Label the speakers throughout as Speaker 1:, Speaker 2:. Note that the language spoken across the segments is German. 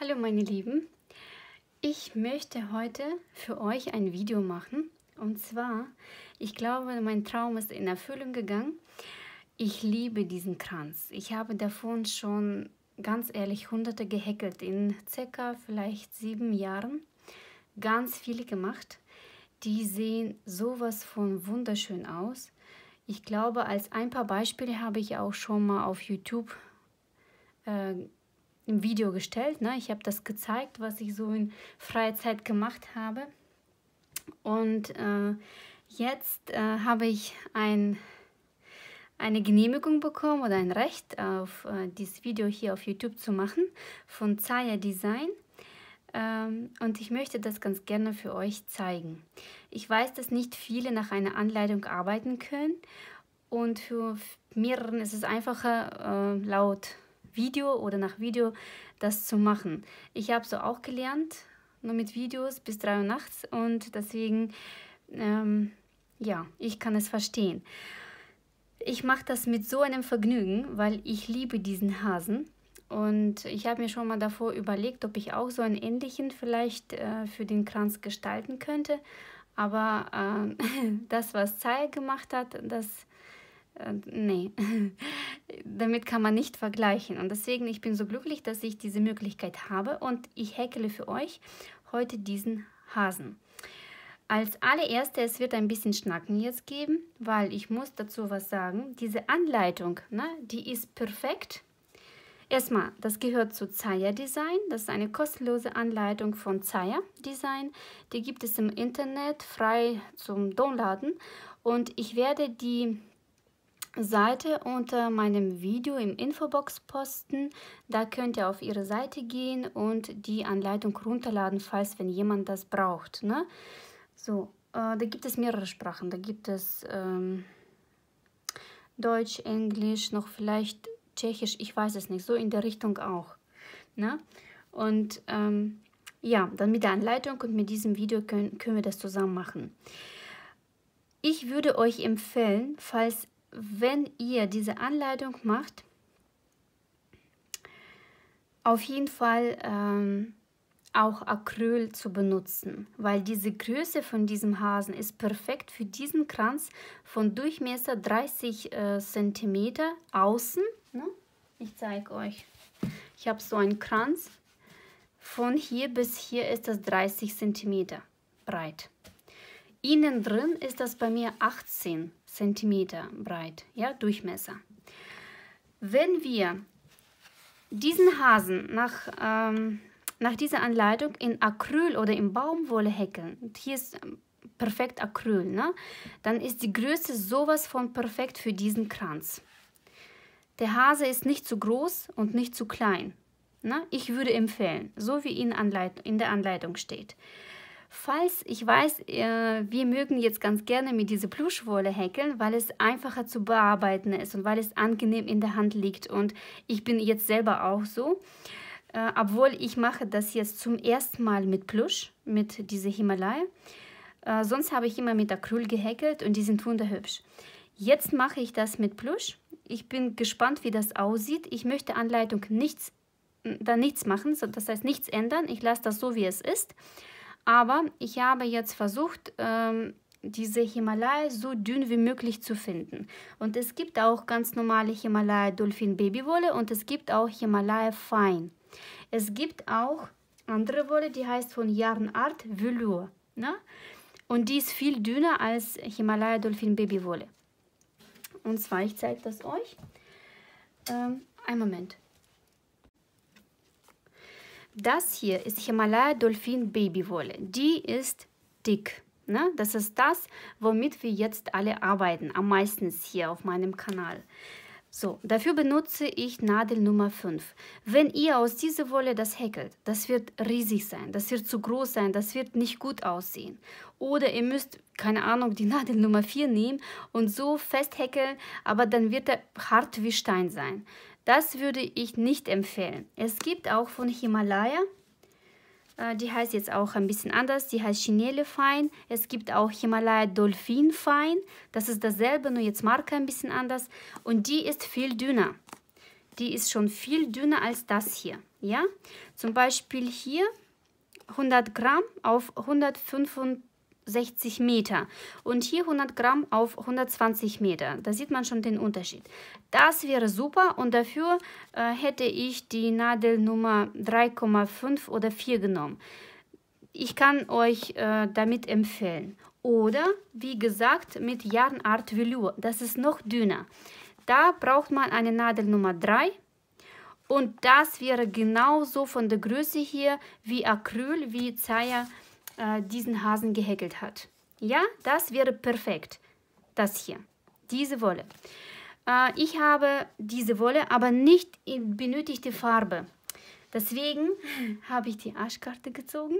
Speaker 1: Hallo meine Lieben, ich möchte heute für euch ein Video machen und zwar, ich glaube, mein Traum ist in Erfüllung gegangen. Ich liebe diesen Kranz. Ich habe davon schon ganz ehrlich hunderte gehäkelt in circa vielleicht sieben Jahren. Ganz viele gemacht. Die sehen sowas von wunderschön aus. Ich glaube, als ein paar Beispiele habe ich auch schon mal auf YouTube äh, im Video gestellt. Ne? Ich habe das gezeigt, was ich so in freier Zeit gemacht habe. Und äh, jetzt äh, habe ich ein, eine Genehmigung bekommen oder ein Recht, auf äh, dieses Video hier auf YouTube zu machen von Zaya Design. Ähm, und ich möchte das ganz gerne für euch zeigen. Ich weiß, dass nicht viele nach einer Anleitung arbeiten können und für mehreren ist es einfacher, äh, laut Video oder nach Video das zu machen. Ich habe so auch gelernt, nur mit Videos bis 3 Uhr nachts und deswegen, ähm, ja, ich kann es verstehen. Ich mache das mit so einem Vergnügen, weil ich liebe diesen Hasen. Und ich habe mir schon mal davor überlegt, ob ich auch so einen ähnlichen vielleicht äh, für den Kranz gestalten könnte. Aber äh, das, was Zaya gemacht hat, das äh, nee, damit kann man nicht vergleichen. Und deswegen, ich bin so glücklich, dass ich diese Möglichkeit habe und ich häkele für euch heute diesen Hasen. Als allererste, es wird ein bisschen Schnacken jetzt geben, weil ich muss dazu was sagen. Diese Anleitung, ne, die ist perfekt. Erstmal, das gehört zu Zaya Design. Das ist eine kostenlose Anleitung von Zaya Design. Die gibt es im Internet frei zum Downloaden. Und ich werde die Seite unter meinem Video im Infobox posten. Da könnt ihr auf ihre Seite gehen und die Anleitung runterladen, falls wenn jemand das braucht. Ne? So, äh, da gibt es mehrere Sprachen. Da gibt es ähm, Deutsch, Englisch, noch vielleicht Tschechisch, ich weiß es nicht, so in der Richtung auch. Ne? Und ähm, ja, dann mit der Anleitung und mit diesem Video können, können wir das zusammen machen. Ich würde euch empfehlen, falls wenn ihr diese Anleitung macht, auf jeden Fall ähm, auch Acryl zu benutzen, weil diese Größe von diesem Hasen ist perfekt für diesen Kranz von Durchmesser 30 äh, cm außen. Ne? Ich zeige euch. Ich habe so einen Kranz. Von hier bis hier ist das 30 cm breit. Innen drin ist das bei mir 18 cm breit, ja, Durchmesser. Wenn wir diesen Hasen nach, ähm, nach dieser Anleitung in Acryl oder in Baumwolle häkeln, hier ist ähm, perfekt Acryl, ne? dann ist die Größe sowas von perfekt für diesen Kranz. Der Hase ist nicht zu groß und nicht zu klein. Ne? Ich würde empfehlen, so wie Anleit in der Anleitung steht. Falls ich weiß, äh, wir mögen jetzt ganz gerne mit dieser Pluschwolle häkeln, weil es einfacher zu bearbeiten ist und weil es angenehm in der Hand liegt. Und ich bin jetzt selber auch so. Äh, obwohl ich mache das jetzt zum ersten Mal mit Plusch, mit dieser Himalaya. Äh, sonst habe ich immer mit Acryl gehäkelt und die sind wunderhübsch. Jetzt mache ich das mit Plusch. Ich bin gespannt, wie das aussieht. Ich möchte Anleitung nichts, da nichts machen, das heißt nichts ändern. Ich lasse das so, wie es ist. Aber ich habe jetzt versucht, ähm, diese Himalaya so dünn wie möglich zu finden. Und es gibt auch ganz normale Himalaya Dolphin Babywolle und es gibt auch Himalaya Fine. Es gibt auch andere Wolle, die heißt von Yarnart Velour. Ne? Und die ist viel dünner als Himalaya Dolphin Babywolle. Und zwar, ich zeige das euch. Ähm, einen Moment. Das hier ist Himalaya Dolphin Babywolle. Die ist dick. Ne? Das ist das, womit wir jetzt alle arbeiten, am meisten hier auf meinem Kanal. So, dafür benutze ich Nadel Nummer 5. Wenn ihr aus dieser Wolle das häkelt, das wird riesig sein, das wird zu groß sein, das wird nicht gut aussehen. Oder ihr müsst, keine Ahnung, die Nadel Nummer 4 nehmen und so festhäkeln, aber dann wird er hart wie Stein sein. Das würde ich nicht empfehlen. Es gibt auch von Himalaya, äh, die heißt jetzt auch ein bisschen anders, die heißt Chinelle Fein. Es gibt auch Himalaya Dolphin Fein, das ist dasselbe, nur jetzt Marke ein bisschen anders und die ist viel dünner. die ist schon viel dünner als das hier. Ja, zum Beispiel hier 100 Gramm auf 165 Meter und hier 100 Gramm auf 120 Meter. Da sieht man schon den Unterschied. Das wäre super und dafür äh, hätte ich die Nadel Nummer 3,5 oder 4 genommen. Ich kann euch äh, damit empfehlen. Oder, wie gesagt, mit Yarnart Velour. Das ist noch dünner. Da braucht man eine Nadel Nummer 3. Und das wäre genauso von der Größe hier wie Acryl, wie Zaya äh, diesen Hasen gehäkelt hat. Ja, das wäre perfekt. Das hier, diese Wolle. Äh, ich habe diese Wolle, aber nicht in benötigte Farbe. Deswegen habe ich die Arschkarte gezogen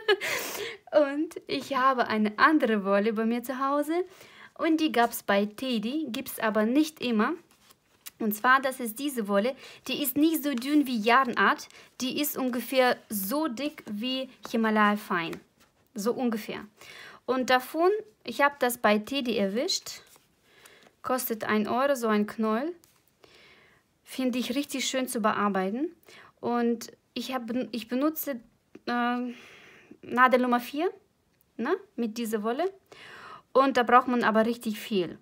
Speaker 1: und ich habe eine andere Wolle bei mir zu Hause und die gab es bei Teddy, gibt es aber nicht immer. Und zwar, das ist diese Wolle, die ist nicht so dünn wie Yarnart, die ist ungefähr so dick wie Himalaya Fein, so ungefähr. Und davon, ich habe das bei Teddy erwischt, kostet 1 Euro, so ein Knäuel. Finde ich richtig schön zu bearbeiten. Und ich, hab, ich benutze äh, Nadel Nummer 4 ne, mit dieser Wolle. Und da braucht man aber richtig viel.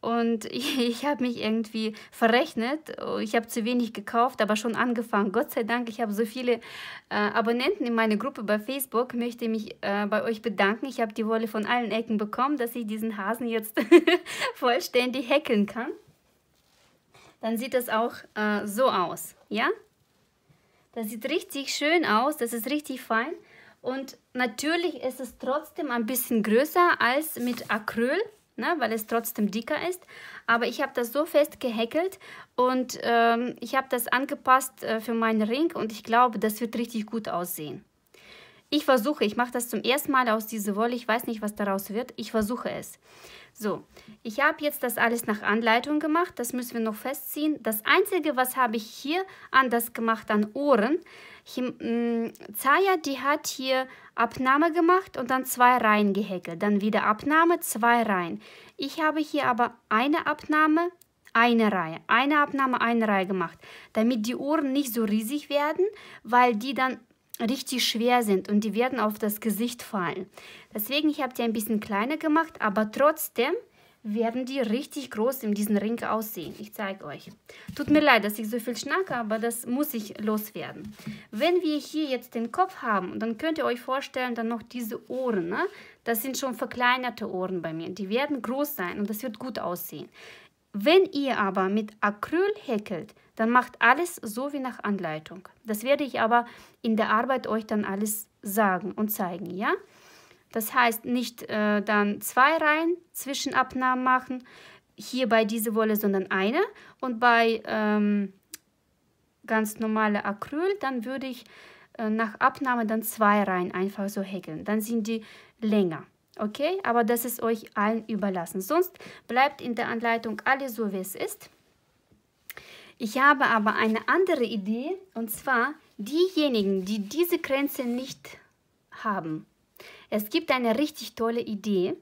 Speaker 1: Und ich, habe mich irgendwie verrechnet. Ich habe zu wenig gekauft, aber schon angefangen. Gott sei Dank, ich habe so viele äh, Abonnenten in meiner Gruppe bei Facebook. Möchte mich äh, bei euch bedanken. Ich habe die Wolle von allen Ecken bekommen, dass ich diesen Hasen jetzt vollständig häkeln kann. Dann sieht das auch äh, so aus. Ja? Das sieht richtig schön aus, das ist richtig fein. Und natürlich ist es trotzdem ein bisschen größer als mit Acryl, ne, weil es trotzdem dicker ist. Aber ich habe das so fest gehäkelt und ähm, ich habe das angepasst äh, für meinen Ring und ich glaube, das wird richtig gut aussehen. Ich versuche, ich mache das zum ersten Mal aus dieser Wolle, ich weiß nicht, was daraus wird, ich versuche es. So, ich habe jetzt das alles nach Anleitung gemacht. Das müssen wir noch festziehen. Das Einzige, was habe ich hier anders gemacht an Ohren, Zaya, die hat hier Abnahme gemacht und dann zwei Reihen gehäkelt. Dann wieder Abnahme, zwei Reihen. Ich habe hier aber eine Abnahme, eine Reihe. Eine Abnahme, eine Reihe gemacht. Damit die Ohren nicht so riesig werden, weil die dann richtig schwer sind und die werden auf das Gesicht fallen. Deswegen, ich habe die ein bisschen kleiner gemacht, aber trotzdem werden die richtig groß in diesem Ring aussehen. Ich zeige euch. Tut mir leid, dass ich so viel schnacke, aber das muss ich loswerden. Wenn wir hier jetzt den Kopf haben, dann könnt ihr euch vorstellen, dann noch diese Ohren. Ne? Das sind schon verkleinerte Ohren bei mir. Die werden groß sein und das wird gut aussehen. Wenn ihr aber mit Acryl häkelt, dann macht alles so wie nach Anleitung. Das werde ich aber in der Arbeit euch dann alles sagen und zeigen, ja? Das heißt, nicht äh, dann zwei Reihen zwischen Abnahmen machen, hier bei dieser Wolle, sondern eine. Und bei ähm, ganz normaler Acryl, dann würde ich äh, nach Abnahme dann zwei Reihen einfach so häkeln. Dann sind die länger. Okay, aber das ist euch allen überlassen. Sonst bleibt in der Anleitung alles so, wie es ist. Ich habe aber eine andere Idee und zwar diejenigen, die diese Grenze nicht haben. Es gibt eine richtig tolle Idee.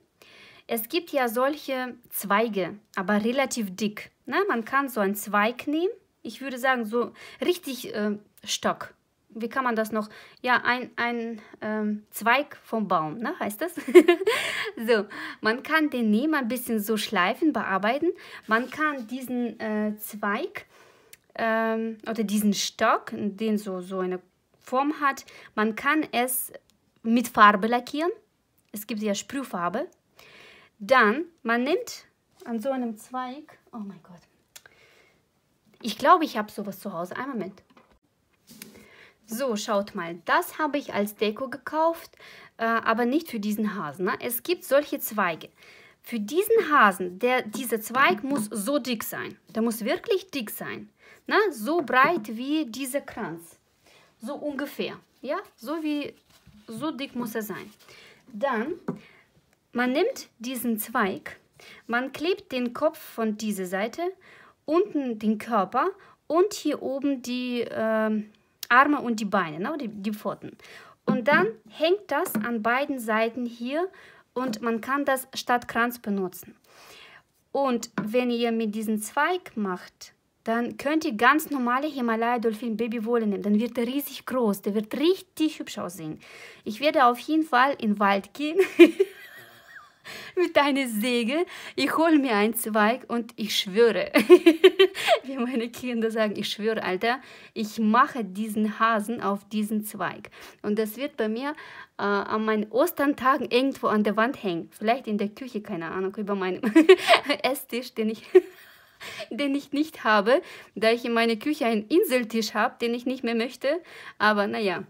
Speaker 1: Es gibt ja solche Zweige, aber relativ dick. Ne? Man kann so einen Zweig nehmen. Ich würde sagen, so richtig äh, Stock wie kann man das noch? Ja, ein, ein ähm, Zweig vom Baum, ne, heißt das? so, man kann den nehmen, ein bisschen so schleifen, bearbeiten. Man kann diesen äh, Zweig ähm, oder diesen Stock, den so, so eine Form hat, man kann es mit Farbe lackieren. Es gibt ja Sprühfarbe. Dann, man nimmt an so einem Zweig, oh mein Gott, ich glaube, ich habe sowas zu Hause. Einen Moment. So, schaut mal, das habe ich als Deko gekauft, äh, aber nicht für diesen Hasen. Ne? Es gibt solche Zweige. Für diesen Hasen, der, dieser Zweig muss so dick sein. Der muss wirklich dick sein. Ne? So breit wie dieser Kranz. So ungefähr. Ja, so wie, so dick muss er sein. Dann, man nimmt diesen Zweig, man klebt den Kopf von dieser Seite, unten den Körper und hier oben die... Äh, Arme und die Beine, ne, die, die Pfoten. Und dann hängt das an beiden Seiten hier und man kann das statt Kranz benutzen. Und wenn ihr mit diesem Zweig macht, dann könnt ihr ganz normale Himalaya Dolphin Babywolle nehmen. Dann wird er riesig groß, der wird richtig hübsch aussehen. Ich werde auf jeden Fall in den Wald gehen mit einer Säge. Ich hole mir einen Zweig und ich schwöre, wie meine Kinder sagen, ich schwöre, Alter, ich mache diesen Hasen auf diesen Zweig. Und das wird bei mir äh, an meinen Osterntagen irgendwo an der Wand hängen. Vielleicht in der Küche, keine Ahnung, über meinem Esstisch, den ich den ich nicht habe, da ich in meiner Küche einen Inseltisch habe, den ich nicht mehr möchte. Aber naja,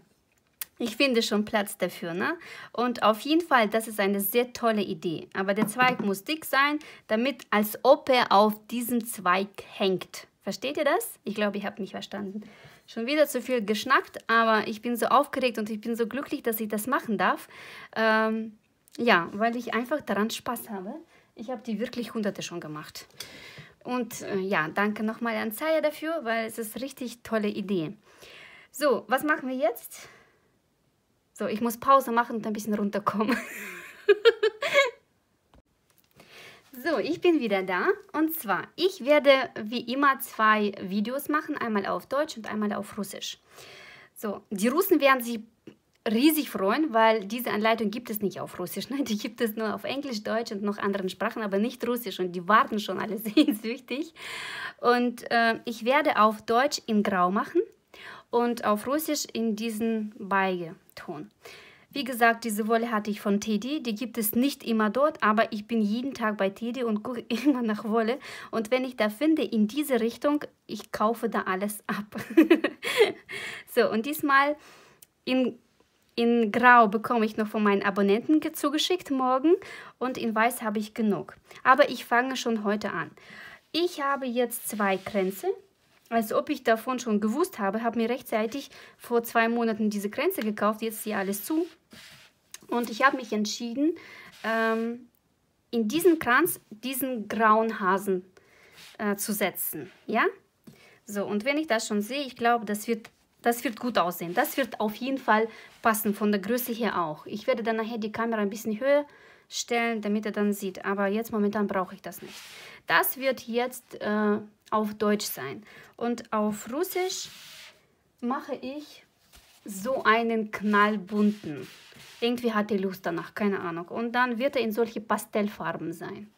Speaker 1: ich finde schon Platz dafür. Ne? Und auf jeden Fall, das ist eine sehr tolle Idee. Aber der Zweig muss dick sein, damit als ob er auf diesem Zweig hängt. Versteht ihr das? Ich glaube, ihr habt mich verstanden. Schon wieder zu viel geschnackt, aber ich bin so aufgeregt und ich bin so glücklich, dass ich das machen darf. Ähm, ja, weil ich einfach daran Spaß habe. Ich habe die wirklich hunderte schon gemacht. Und äh, ja, danke nochmal an Zaya dafür, weil es ist richtig tolle Idee. So, was machen wir jetzt? So, ich muss Pause machen und ein bisschen runterkommen. so, ich bin wieder da. Und zwar, ich werde wie immer zwei Videos machen. Einmal auf Deutsch und einmal auf Russisch. So, die Russen werden sich riesig freuen, weil diese Anleitung gibt es nicht auf Russisch. Ne? Die gibt es nur auf Englisch, Deutsch und noch anderen Sprachen, aber nicht Russisch. Und die warten schon alle sehnsüchtig. Und äh, ich werde auf Deutsch in Grau machen und auf Russisch in diesen Beigeton. Wie gesagt, diese Wolle hatte ich von Teddy. Die gibt es nicht immer dort, aber ich bin jeden Tag bei Teddy und gucke immer nach Wolle. Und wenn ich da finde, in diese Richtung, ich kaufe da alles ab. so, und diesmal in in Grau bekomme ich noch von meinen Abonnenten zugeschickt morgen und in Weiß habe ich genug. Aber ich fange schon heute an. Ich habe jetzt zwei Kränze. Als ob ich davon schon gewusst habe, habe mir rechtzeitig vor zwei Monaten diese Kränze gekauft. Jetzt ist hier alles zu. Und ich habe mich entschieden, ähm, in diesen Kranz diesen grauen Hasen äh, zu setzen. Ja? So, und wenn ich das schon sehe, ich glaube, das wird das wird gut aussehen. Das wird auf jeden Fall passen, von der Größe her auch. Ich werde dann nachher die Kamera ein bisschen höher stellen, damit er dann sieht. Aber jetzt momentan brauche ich das nicht. Das wird jetzt äh, auf Deutsch sein. Und auf Russisch mache ich so einen knallbunten. Irgendwie hat er Lust danach, keine Ahnung. Und dann wird er in solche Pastellfarben sein.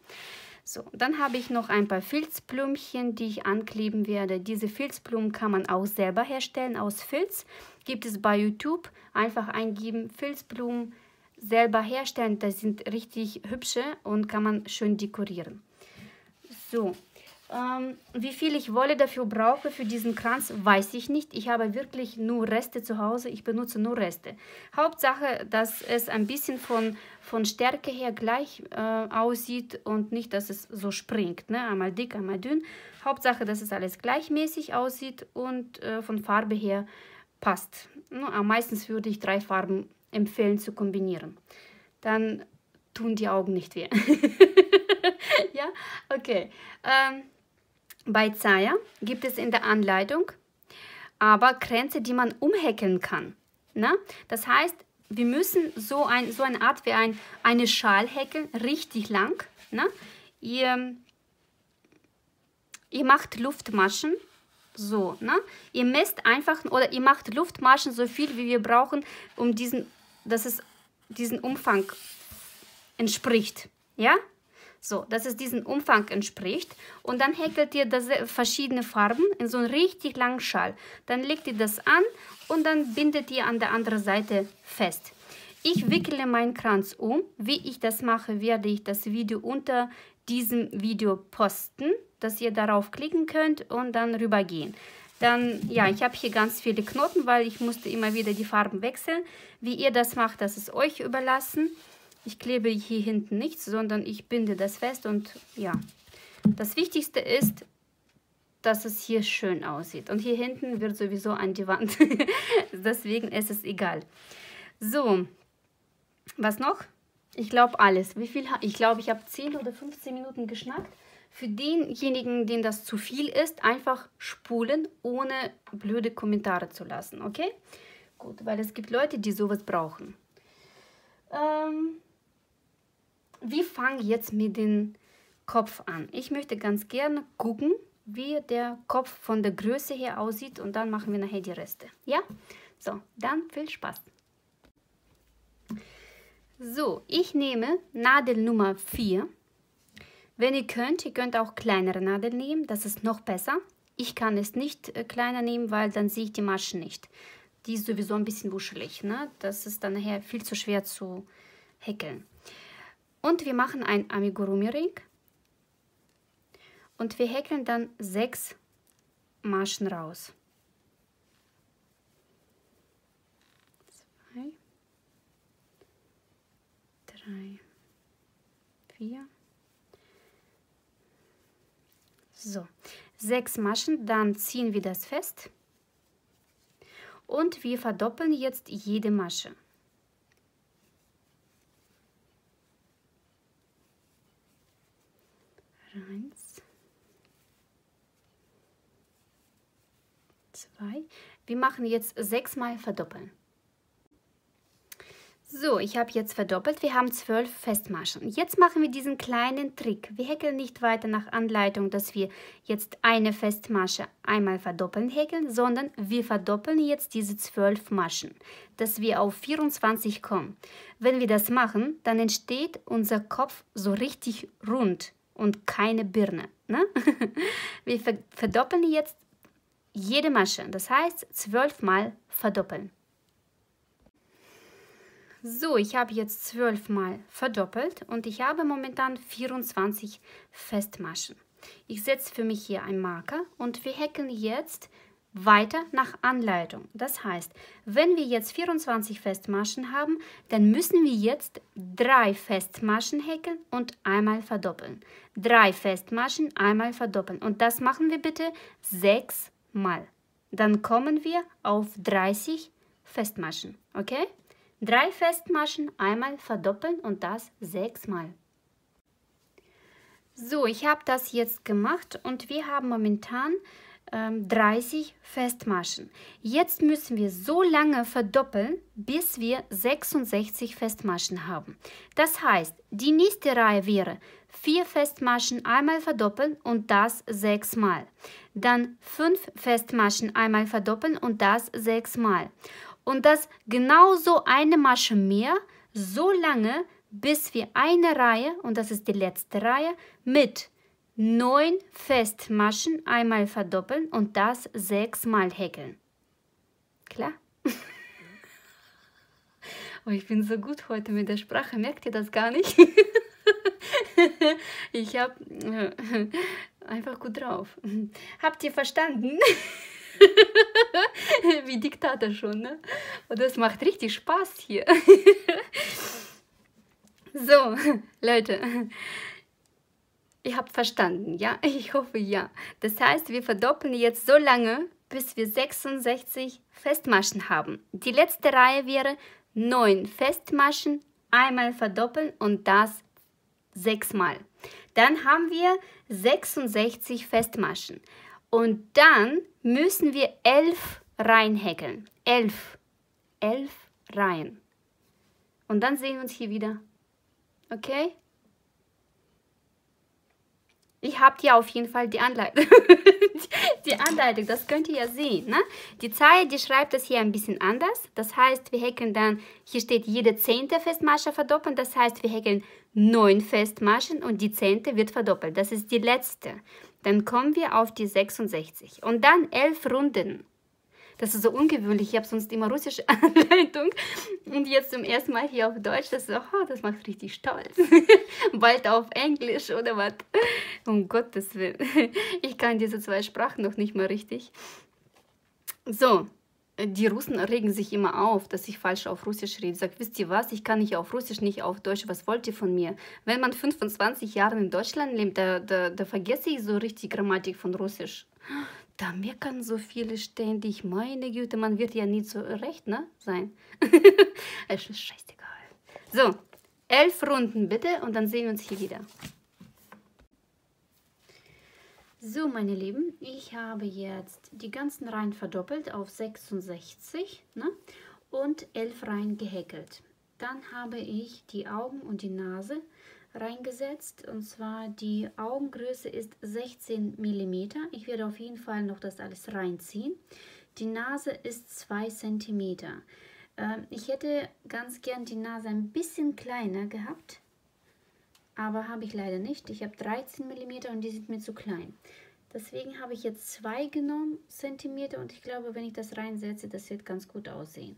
Speaker 1: So, dann habe ich noch ein paar Filzblümchen, die ich ankleben werde. Diese Filzblumen kann man auch selber herstellen aus Filz. Gibt es bei YouTube. Einfach eingeben, Filzblumen selber herstellen. Das sind richtig hübsche und kann man schön dekorieren. So, ähm, wie viel ich Wolle dafür brauche für diesen Kranz, weiß ich nicht. Ich habe wirklich nur Reste zu Hause. Ich benutze nur Reste. Hauptsache, dass es ein bisschen von, von Stärke her gleich äh, aussieht und nicht, dass es so springt. Ne? Einmal dick, einmal dünn. Hauptsache, dass es alles gleichmäßig aussieht und äh, von Farbe her passt. Ne? Am meisten würde ich drei Farben empfehlen zu kombinieren. Dann tun die Augen nicht weh. ja, okay. Ähm, bei Zaya gibt es in der Anleitung aber Kränze, die man umhäkeln kann. Ne? Das heißt, wir müssen so, ein, so eine Art wie ein, eine Schal häkeln, richtig lang. Ne? Ihr, ihr macht Luftmaschen, so, ne? Ihr messt einfach oder ihr macht Luftmaschen so viel, wie wir brauchen, um diesen, dass es diesen Umfang entspricht, ja? So, dass es diesem Umfang entspricht. Und dann häkelt ihr das verschiedene Farben in so einen richtig langen Schal. Dann legt ihr das an und dann bindet ihr an der anderen Seite fest. Ich wickele meinen Kranz um. Wie ich das mache, werde ich das Video unter diesem Video posten, dass ihr darauf klicken könnt und dann rübergehen. Dann, ja, ich habe hier ganz viele Knoten, weil ich musste immer wieder die Farben wechseln. Wie ihr das macht, das ist euch überlassen. Ich klebe hier hinten nichts, sondern ich binde das fest und ja. Das Wichtigste ist, dass es hier schön aussieht. Und hier hinten wird sowieso an die Wand. Deswegen ist es egal. So, was noch? Ich glaube alles. Wie viel? Ich glaube, ich habe 10 oder 15 Minuten geschnackt. Für denjenigen, denen das zu viel ist, einfach spulen, ohne blöde Kommentare zu lassen. Okay? Gut, weil es gibt Leute, die sowas brauchen. Ähm, wir fangen jetzt mit dem Kopf an. Ich möchte ganz gerne gucken, wie der Kopf von der Größe her aussieht und dann machen wir nachher die Reste. Ja? So, dann viel Spaß. So, ich nehme Nadel Nummer 4. Wenn ihr könnt, ihr könnt auch kleinere Nadel nehmen, das ist noch besser. Ich kann es nicht äh, kleiner nehmen, weil dann sehe ich die Maschen nicht. Die ist sowieso ein bisschen wuschelig, ne? das ist dann nachher viel zu schwer zu häkeln. Und wir machen ein Amigurumi-Ring und wir häkeln dann sechs Maschen raus. Zwei, drei, vier. So, sechs Maschen, dann ziehen wir das fest und wir verdoppeln jetzt jede Masche. Eins, zwei. Wir machen jetzt sechsmal verdoppeln. So, ich habe jetzt verdoppelt. Wir haben zwölf Festmaschen. Jetzt machen wir diesen kleinen Trick. Wir häkeln nicht weiter nach Anleitung, dass wir jetzt eine Festmasche einmal verdoppeln häkeln, sondern wir verdoppeln jetzt diese zwölf Maschen, dass wir auf 24 kommen. Wenn wir das machen, dann entsteht unser Kopf so richtig rund und keine Birne. Ne? Wir verdoppeln jetzt jede Masche, das heißt zwölfmal verdoppeln. So, ich habe jetzt zwölfmal verdoppelt und ich habe momentan 24 Festmaschen. Ich setze für mich hier einen Marker und wir häkeln jetzt weiter nach Anleitung. Das heißt, wenn wir jetzt 24 Festmaschen haben, dann müssen wir jetzt drei Festmaschen häkeln und einmal verdoppeln. Drei Festmaschen, einmal verdoppeln. Und das machen wir bitte sechsmal. Dann kommen wir auf 30 Festmaschen. Okay? Drei Festmaschen einmal verdoppeln und das sechsmal. So, ich habe das jetzt gemacht und wir haben momentan ähm, 30 Festmaschen. Jetzt müssen wir so lange verdoppeln, bis wir 66 Festmaschen haben. Das heißt, die nächste Reihe wäre 4 Festmaschen einmal verdoppeln und das sechsmal. Dann 5 Festmaschen einmal verdoppeln und das sechsmal und das genauso eine Masche mehr, so lange, bis wir eine Reihe, und das ist die letzte Reihe, mit neun Festmaschen einmal verdoppeln und das sechsmal häkeln. Klar? oh, ich bin so gut heute mit der Sprache, merkt ihr das gar nicht? ich habe äh, einfach gut drauf. Habt ihr verstanden? Wie Diktator schon, ne? Und das macht richtig Spaß hier. so, Leute. Ihr habt verstanden, ja? Ich hoffe, ja. Das heißt, wir verdoppeln jetzt so lange, bis wir 66 Festmaschen haben. Die letzte Reihe wäre 9 Festmaschen, einmal verdoppeln und das sechsmal. Dann haben wir 66 Festmaschen. Und dann müssen wir elf Reihen häkeln. Elf. Elf Reihen. Und dann sehen wir uns hier wieder. Okay? Ich habe hier auf jeden Fall die Anleitung. die Anleitung, das könnt ihr ja sehen. Ne? Die Zeit, die schreibt das hier ein bisschen anders. Das heißt, wir häkeln dann, hier steht jede zehnte Festmasche verdoppeln. Das heißt, wir häkeln neun Festmaschen und die zehnte wird verdoppelt. Das ist die letzte. Dann kommen wir auf die 66 und dann elf Runden. Das ist so ungewöhnlich. Ich habe sonst immer russische Anleitung und jetzt zum ersten Mal hier auf Deutsch. Das, ist, oh, das macht richtig stolz. Bald auf Englisch oder was. Um Gottes Willen. Ich kann diese zwei Sprachen noch nicht mal richtig. So, die Russen regen sich immer auf, dass ich falsch auf Russisch rede. Sagt, wisst ihr was, ich kann nicht auf Russisch, nicht auf Deutsch, was wollt ihr von mir? Wenn man 25 Jahre in Deutschland lebt, da, da, da vergesse ich so richtig Grammatik von Russisch. Da meckern so viele ständig, meine Güte, man wird ja nie zu Recht ne, sein. es ist scheißegal. So, elf Runden bitte und dann sehen wir uns hier wieder. So, meine Lieben, ich habe jetzt die ganzen Reihen verdoppelt auf 66 ne? und 11 Reihen gehäkelt. Dann habe ich die Augen und die Nase reingesetzt. Und zwar die Augengröße ist 16 mm. Ich werde auf jeden Fall noch das alles reinziehen. Die Nase ist 2 cm. Ähm, ich hätte ganz gern die Nase ein bisschen kleiner gehabt, aber habe ich leider nicht. Ich habe 13 mm und die sind mir zu klein. Deswegen habe ich jetzt zwei genommen Zentimeter und ich glaube, wenn ich das reinsetze, das wird ganz gut aussehen.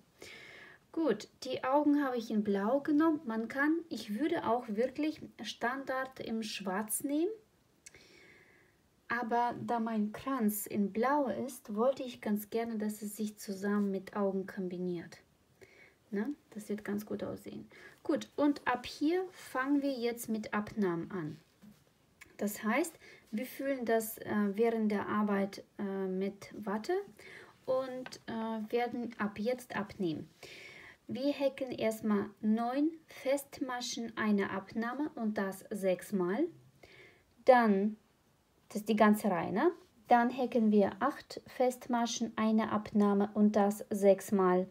Speaker 1: Gut, die Augen habe ich in blau genommen. Man kann, ich würde auch wirklich Standard im Schwarz nehmen. Aber da mein Kranz in blau ist, wollte ich ganz gerne, dass es sich zusammen mit Augen kombiniert. Ne? Das wird ganz gut aussehen. Gut, und ab hier fangen wir jetzt mit Abnahmen an. Das heißt, wir füllen das äh, während der Arbeit äh, mit Watte und äh, werden ab jetzt abnehmen. Wir häkeln erstmal neun Festmaschen eine Abnahme und das sechsmal. Dann, das ist die ganze Reihe, ne? Dann häkeln wir acht Festmaschen eine Abnahme und das sechsmal.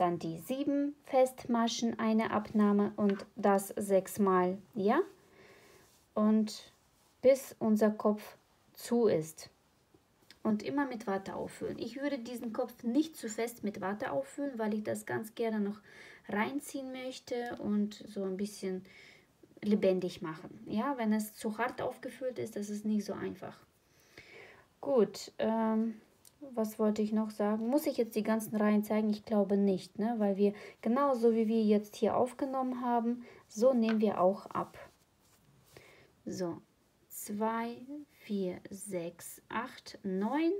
Speaker 1: Dann die sieben Festmaschen eine Abnahme und das sechsmal, ja? Und bis unser Kopf zu ist. Und immer mit Watte auffüllen. Ich würde diesen Kopf nicht zu fest mit Watte auffüllen, weil ich das ganz gerne noch reinziehen möchte und so ein bisschen lebendig machen. Ja, wenn es zu hart aufgefüllt ist, das ist nicht so einfach. Gut, ähm, was wollte ich noch sagen? Muss ich jetzt die ganzen Reihen zeigen? Ich glaube nicht, ne? weil wir genauso wie wir jetzt hier aufgenommen haben, so nehmen wir auch ab. So, 2, 4, 6, 8, 9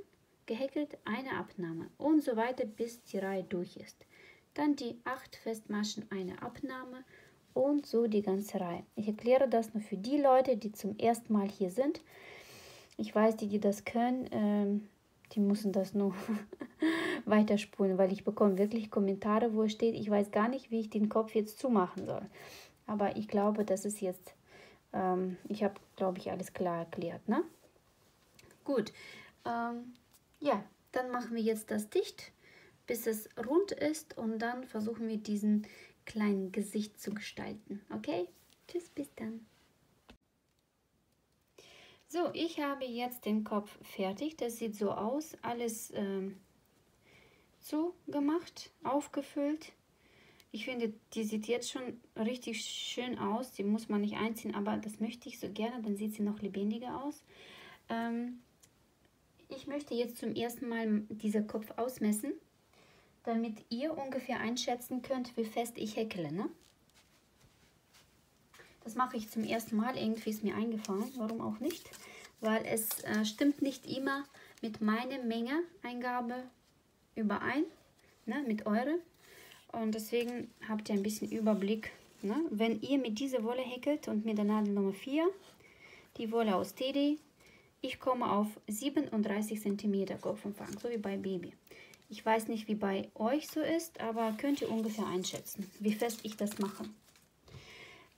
Speaker 1: gehäkelt, eine Abnahme und so weiter, bis die Reihe durch ist. Dann die 8 Festmaschen, eine Abnahme und so die ganze Reihe. Ich erkläre das nur für die Leute, die zum ersten Mal hier sind. Ich weiß, die, die das können, ähm, die müssen das nur weiterspulen, weil ich bekomme wirklich Kommentare, wo es steht, ich weiß gar nicht, wie ich den Kopf jetzt zumachen soll. Aber ich glaube, das ist jetzt ähm, ich habe, glaube ich, alles klar erklärt. Ne? Gut, ähm, ja, dann machen wir jetzt das dicht, bis es rund ist und dann versuchen wir diesen kleinen Gesicht zu gestalten. Okay, tschüss, bis dann. So, ich habe jetzt den Kopf fertig. Das sieht so aus. Alles ähm, zugemacht, aufgefüllt. Ich finde, die sieht jetzt schon richtig schön aus. Die muss man nicht einziehen, aber das möchte ich so gerne. Dann sieht sie noch lebendiger aus. Ähm, ich möchte jetzt zum ersten Mal dieser Kopf ausmessen, damit ihr ungefähr einschätzen könnt, wie fest ich häkle. Ne? Das mache ich zum ersten Mal. Irgendwie ist mir eingefallen. Warum auch nicht? Weil es äh, stimmt nicht immer mit meiner Menge Eingabe überein, ne, mit eurer. Und deswegen habt ihr ein bisschen Überblick. Ne? Wenn ihr mit dieser Wolle häkelt und mit der Nadel Nummer 4, die Wolle aus Teddy, ich komme auf 37 cm Kopfumfang, so wie bei Baby. Ich weiß nicht, wie bei euch so ist, aber könnt ihr ungefähr einschätzen, wie fest ich das mache.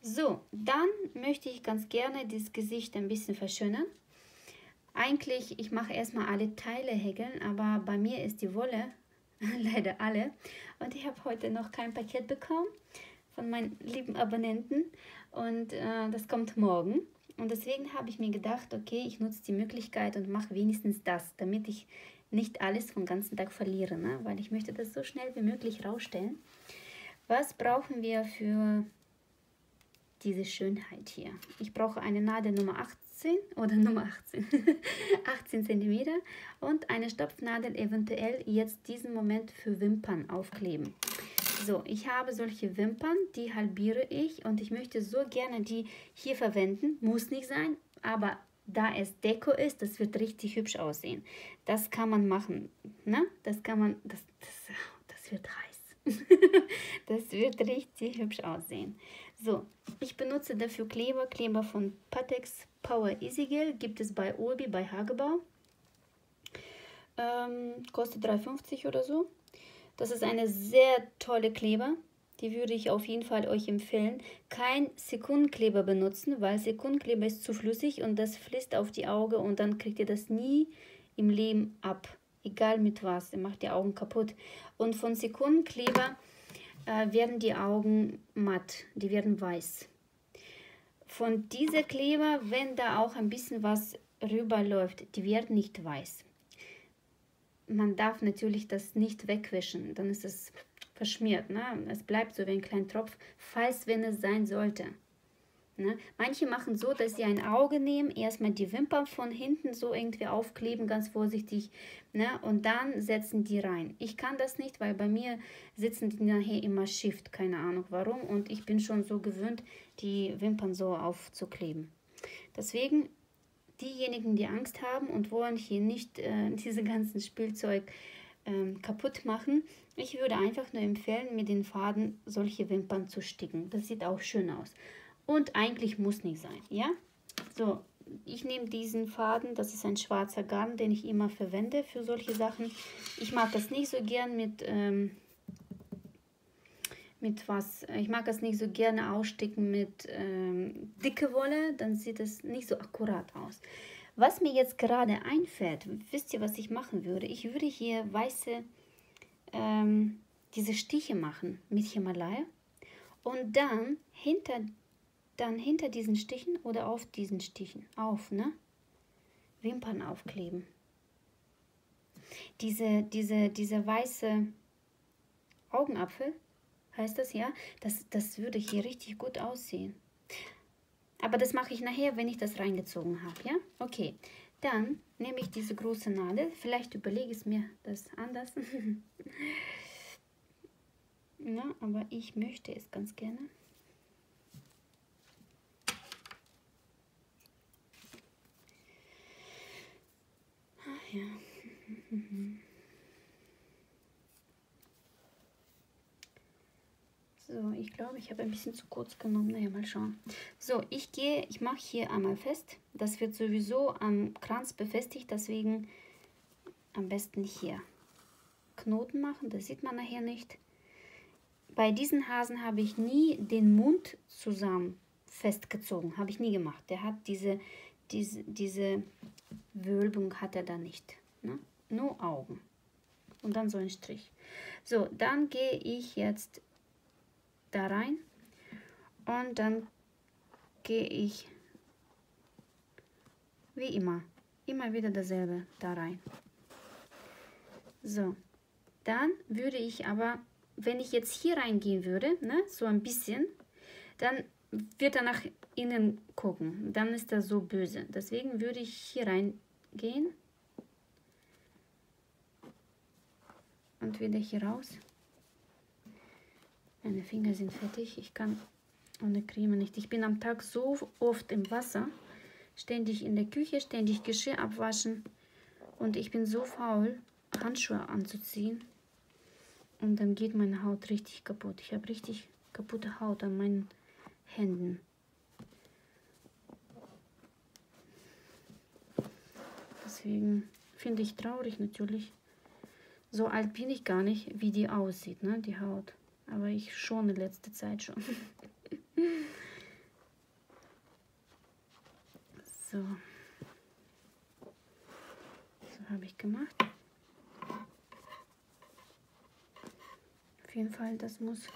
Speaker 1: So, dann möchte ich ganz gerne das Gesicht ein bisschen verschönern. Eigentlich, ich mache erstmal alle Teile häkeln, aber bei mir ist die Wolle leider alle. Und ich habe heute noch kein Paket bekommen von meinen lieben Abonnenten und äh, das kommt morgen. Und deswegen habe ich mir gedacht, okay, ich nutze die Möglichkeit und mache wenigstens das, damit ich nicht alles vom ganzen Tag verliere, ne? weil ich möchte das so schnell wie möglich rausstellen. Was brauchen wir für diese Schönheit hier? Ich brauche eine Nadel Nummer 8 18 oder Nummer 18, 18 cm und eine Stopfnadel eventuell jetzt diesen Moment für Wimpern aufkleben. So, ich habe solche Wimpern, die halbiere ich und ich möchte so gerne die hier verwenden. Muss nicht sein, aber da es Deko ist, das wird richtig hübsch aussehen. Das kann man machen, ne? Das kann man, das, das, das wird heiß. das wird richtig hübsch aussehen. So, ich benutze dafür Kleber, Kleber von Patex Power Easy Gel, gibt es bei Obi, bei Hagebau. Ähm, kostet 3,50 oder so. Das ist eine sehr tolle Kleber. Die würde ich auf jeden Fall euch empfehlen. Kein Sekundenkleber benutzen, weil Sekundenkleber ist zu flüssig und das fließt auf die Augen und dann kriegt ihr das nie im Leben ab. Egal mit was, ihr macht die Augen kaputt. Und von Sekundenkleber äh, werden die Augen matt, die werden weiß. von dieser Kleber, wenn da auch ein bisschen was rüberläuft, die wird nicht weiß. Man darf natürlich das nicht wegwischen, dann ist es verschmiert. Ne? Es bleibt so wie ein kleiner Tropf, falls wenn es sein sollte. Ne? Manche machen so, dass sie ein Auge nehmen, erstmal die Wimpern von hinten so irgendwie aufkleben, ganz vorsichtig, ne? und dann setzen die rein. Ich kann das nicht, weil bei mir sitzen die nachher immer shift, keine Ahnung warum, und ich bin schon so gewöhnt, die Wimpern so aufzukleben. Deswegen, diejenigen, die Angst haben und wollen hier nicht äh, diese ganzen Spielzeug ähm, kaputt machen, ich würde einfach nur empfehlen, mit den Faden solche Wimpern zu sticken. Das sieht auch schön aus. Und eigentlich muss nicht sein, ja? So, ich nehme diesen Faden, das ist ein schwarzer Garn, den ich immer verwende für solche Sachen. Ich mag das nicht so gern mit, ähm, mit was, ich mag das nicht so gerne aussticken mit ähm, dicke Wolle, dann sieht es nicht so akkurat aus. Was mir jetzt gerade einfällt, wisst ihr, was ich machen würde? Ich würde hier weiße, ähm, diese Stiche machen mit Himalaya und dann hinter dann hinter diesen Stichen oder auf diesen Stichen auf, ne? Wimpern aufkleben. Diese, diese, diese weiße Augenapfel, heißt das ja, das, das würde hier richtig gut aussehen. Aber das mache ich nachher, wenn ich das reingezogen habe, ja? Okay, dann nehme ich diese große Nadel. Vielleicht überlege ich es mir das anders. ja, aber ich möchte es ganz gerne. Ja. So, ich glaube, ich habe ein bisschen zu kurz genommen. Naja, mal schauen. So, ich gehe, ich mache hier einmal fest. Das wird sowieso am Kranz befestigt, deswegen am besten hier Knoten machen. Das sieht man nachher nicht. Bei diesen Hasen habe ich nie den Mund zusammen festgezogen. Habe ich nie gemacht. Der hat diese, diese, diese Wölbung hat er da nicht. Ne? Nur Augen. Und dann so ein Strich. So, dann gehe ich jetzt da rein und dann gehe ich wie immer, immer wieder dasselbe da rein. So, dann würde ich aber, wenn ich jetzt hier reingehen würde, ne, so ein bisschen, dann wird er nach innen gucken. Dann ist er so böse. Deswegen würde ich hier reingehen und wieder hier raus. Meine Finger sind fertig. Ich kann ohne Creme nicht. Ich bin am Tag so oft im Wasser, ständig in der Küche, ständig Geschirr abwaschen und ich bin so faul, Handschuhe anzuziehen und dann geht meine Haut richtig kaputt. Ich habe richtig kaputte Haut an meinen Händen. Deswegen finde ich traurig natürlich. So alt bin ich gar nicht, wie die aussieht, ne, die Haut. Aber ich schon in letzter Zeit schon. so. So habe ich gemacht. Auf jeden Fall, das muss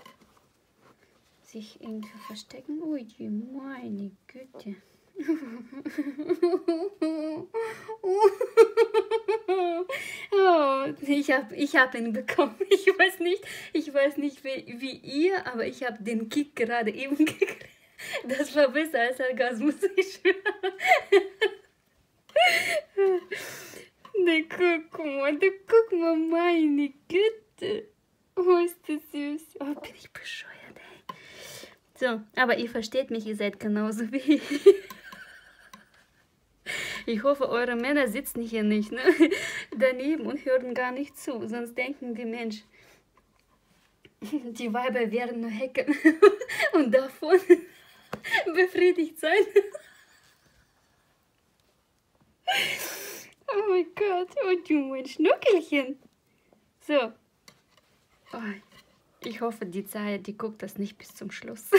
Speaker 1: sich irgendwie verstecken. Ui, meine Güte. Oh, ich habe ich hab ihn bekommen. Ich weiß nicht, ich weiß nicht wie, wie ihr, aber ich habe den Kick gerade eben gekriegt. Das war besser als Orgasmus, ich schwöre. Guck mal, ne, guck mal, meine Güte. Oh, ist das süß. Oh, bin ich bescheuert, ey. So, aber ihr versteht mich, ihr seid genauso wie ich. Ich hoffe, eure Männer sitzen hier nicht ne? daneben und hören gar nicht zu, sonst denken die Mensch, die Weiber werden nur hacken und davon befriedigt sein. Oh mein Gott, oh du mein Schnuckelchen. So. Oh, ich hoffe, die Zeit, die guckt das nicht bis zum Schluss.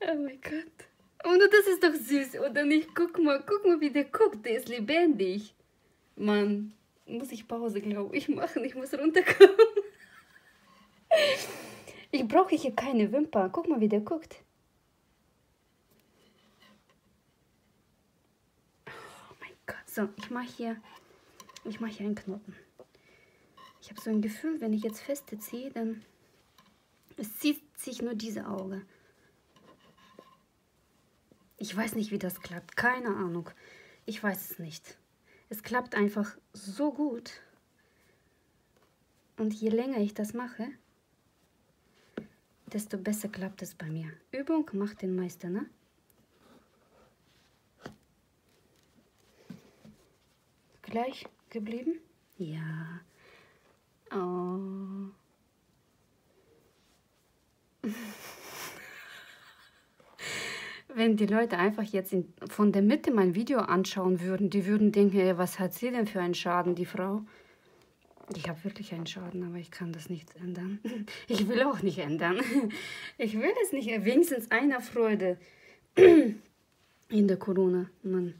Speaker 1: oh mein Gott. Und das ist doch süß, oder nicht? Guck mal, guck mal, wie der guckt. Der ist lebendig. Mann, muss ich Pause, glaube ich, machen. Ich muss runterkommen. Ich brauche hier keine Wimper. Guck mal, wie der guckt. Oh mein Gott. So, ich mache hier, ich mache hier einen Knoten. Ich habe so ein Gefühl, wenn ich jetzt feste ziehe, dann es zieht sich nur diese Auge. Ich weiß nicht, wie das klappt. Keine Ahnung. Ich weiß es nicht. Es klappt einfach so gut. Und je länger ich das mache, desto besser klappt es bei mir. Übung macht den Meister, ne? Gleich geblieben? Ja. Oh. Wenn die Leute einfach jetzt in, von der Mitte mein Video anschauen würden, die würden denken, ey, was hat sie denn für einen Schaden, die Frau? Ich habe wirklich einen Schaden, aber ich kann das nicht ändern. Ich will auch nicht ändern. Ich will es nicht. Wenigstens einer Freude in der Corona. Mann.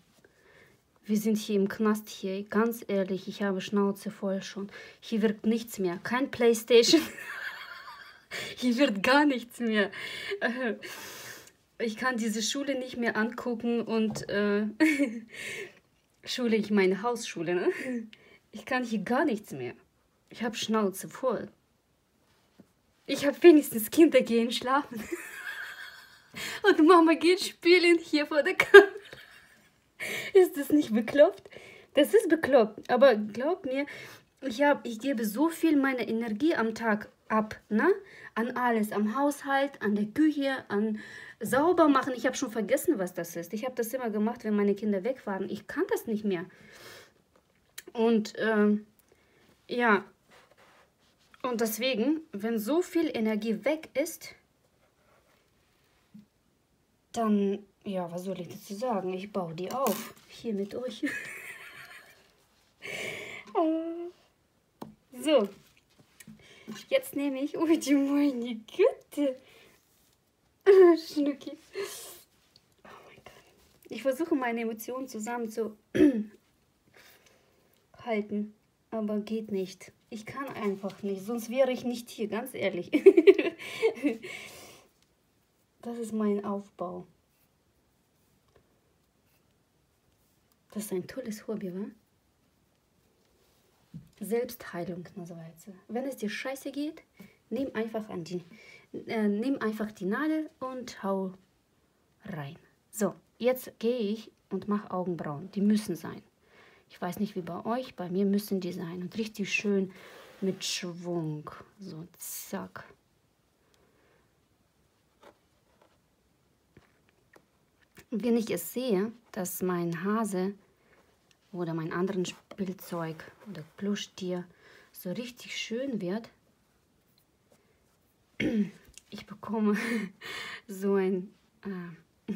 Speaker 1: Wir sind hier im Knast hier. Ganz ehrlich, ich habe Schnauze voll schon. Hier wirkt nichts mehr. Kein Playstation. Hier wird gar nichts mehr. Ich kann diese Schule nicht mehr angucken und äh, Schule, ich meine Hausschule, ne? Ich kann hier gar nichts mehr. Ich habe Schnauze voll. Ich habe wenigstens Kinder gehen schlafen. und Mama geht spielen hier vor der Kamera. Ist das nicht bekloppt? Das ist bekloppt. Aber glaub mir, ich, hab, ich gebe so viel meiner Energie am Tag ab, ne? An alles, am Haushalt, an der Küche, an sauber machen. Ich habe schon vergessen, was das ist. Ich habe das immer gemacht, wenn meine Kinder weg waren. Ich kann das nicht mehr. Und ähm, ja, und deswegen, wenn so viel Energie weg ist, dann, ja, was soll ich dazu sagen? Ich baue die auf. Hier mit euch. so, Jetzt nehme ich, oh, die meine Güte. Schnucki. Oh mein Gott. Ich versuche meine Emotionen zusammen zu halten, aber geht nicht. Ich kann einfach nicht, sonst wäre ich nicht hier, ganz ehrlich. das ist mein Aufbau. Das ist ein tolles Hobby, wa? Selbstheilung называется. Wenn es dir scheiße geht, nimm einfach, an die, äh, nimm einfach die Nadel und hau rein. So, jetzt gehe ich und mache Augenbrauen. Die müssen sein. Ich weiß nicht wie bei euch, bei mir müssen die sein. Und richtig schön mit Schwung. So, zack. Wenn ich es sehe, dass mein Hase oder mein anderen Spielzeug oder Plüschtier so richtig schön wird, ich bekomme so ein, äh,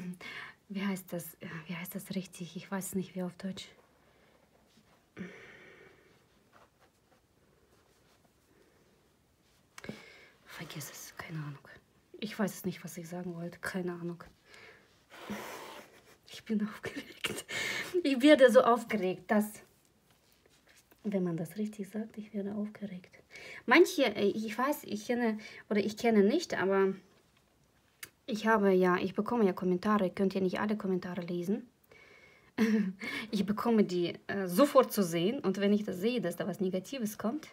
Speaker 1: wie heißt das, wie heißt das richtig? Ich weiß nicht, wie auf Deutsch. Vergiss es, keine Ahnung. Ich weiß es nicht, was ich sagen wollte, keine Ahnung. Ich bin aufgeregt. Ich werde so aufgeregt, dass, wenn man das richtig sagt, ich werde aufgeregt. Manche, äh, ich weiß, ich kenne, oder ich kenne nicht, aber ich habe ja, ich bekomme ja Kommentare, könnt ihr nicht alle Kommentare lesen. ich bekomme die äh, sofort zu sehen und wenn ich das sehe, dass da was Negatives kommt,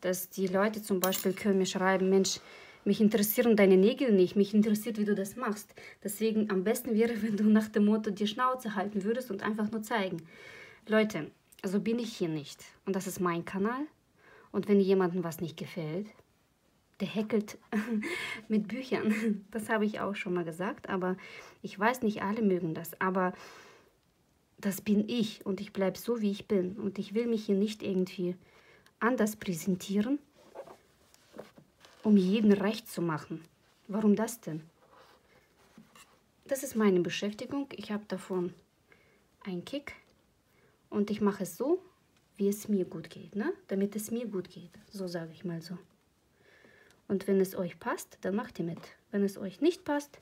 Speaker 1: dass die Leute zum Beispiel können mir schreiben, Mensch, mich interessieren deine Nägel nicht, mich interessiert, wie du das machst. Deswegen am besten wäre, wenn du nach dem Motto die Schnauze halten würdest und einfach nur zeigen. Leute, so bin ich hier nicht. Und das ist mein Kanal. Und wenn jemandem was nicht gefällt, der hackelt mit Büchern. Das habe ich auch schon mal gesagt. Aber ich weiß nicht, alle mögen das. Aber das bin ich und ich bleibe so, wie ich bin. Und ich will mich hier nicht irgendwie anders präsentieren um jedem recht zu machen. Warum das denn? Das ist meine Beschäftigung. Ich habe davon einen Kick und ich mache es so, wie es mir gut geht, ne? damit es mir gut geht. So sage ich mal so. Und wenn es euch passt, dann macht ihr mit. Wenn es euch nicht passt,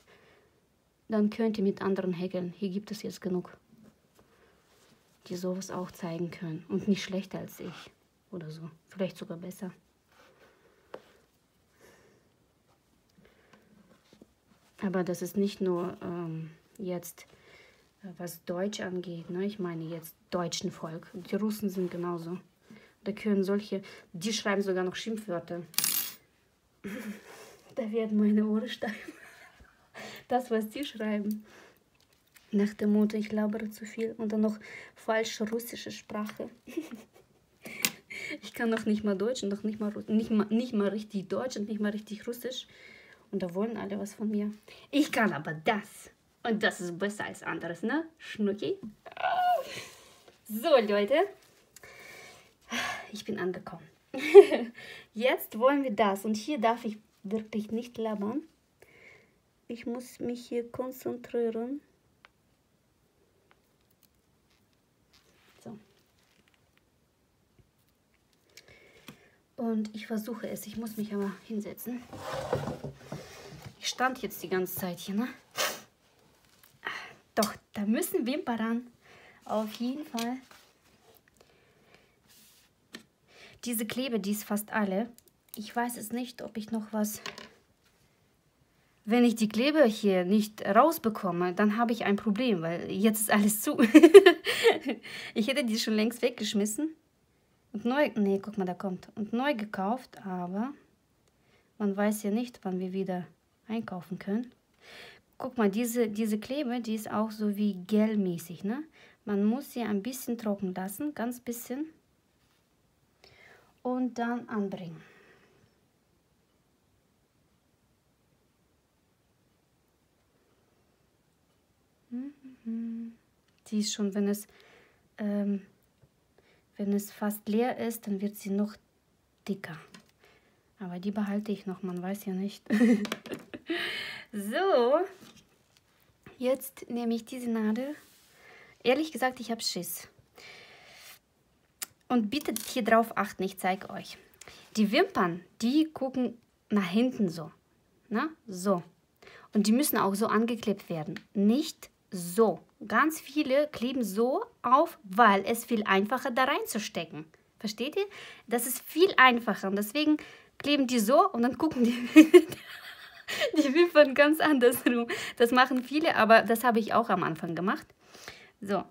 Speaker 1: dann könnt ihr mit anderen häkeln. Hier gibt es jetzt genug, die sowas auch zeigen können. Und nicht schlechter als ich oder so. Vielleicht sogar besser. Aber das ist nicht nur ähm, jetzt, was Deutsch angeht. Ne? Ich meine jetzt deutschen Volk. Die Russen sind genauso. Da können solche, die schreiben sogar noch Schimpfwörter. da werden meine Ohren steif. Das, was die schreiben. Nach dem Motto, ich labere zu viel. Und dann noch falsche russische Sprache. ich kann noch nicht mal Deutsch und noch nicht mal, nicht, mal, nicht mal richtig Deutsch und nicht mal richtig Russisch. Und da wollen alle was von mir. Ich kann aber das. Und das ist besser als anderes, ne? Schnucki. So, Leute. Ich bin angekommen. Jetzt wollen wir das. Und hier darf ich wirklich nicht labern. Ich muss mich hier konzentrieren. So. Und ich versuche es. Ich muss mich aber hinsetzen. Ich stand jetzt die ganze Zeit hier, ne? Doch, da müssen Wimpern ran. Auf jeden Fall. Diese Klebe, die ist fast alle. Ich weiß es nicht, ob ich noch was... Wenn ich die Klebe hier nicht rausbekomme, dann habe ich ein Problem, weil jetzt ist alles zu. ich hätte die schon längst weggeschmissen. Und neu... Nee, guck mal, da kommt. Und neu gekauft, aber man weiß ja nicht, wann wir wieder einkaufen können. Guck mal, diese, diese Klebe, die ist auch so wie gelmäßig, ne? Man muss sie ein bisschen trocken lassen, ganz bisschen. Und dann anbringen. Sie ist schon, wenn es, ähm, wenn es fast leer ist, dann wird sie noch dicker. Aber die behalte ich noch, man weiß ja nicht. so, jetzt nehme ich diese Nadel. Ehrlich gesagt, ich habe Schiss. Und bitte hier drauf achten, ich zeige euch. Die Wimpern, die gucken nach hinten so. Na, so. Und die müssen auch so angeklebt werden. Nicht so. Ganz viele kleben so auf, weil es viel einfacher da reinzustecken. Versteht ihr? Das ist viel einfacher. Und deswegen kleben die so und dann gucken die, die Wimpern ganz andersrum. Das machen viele, aber das habe ich auch am Anfang gemacht. So,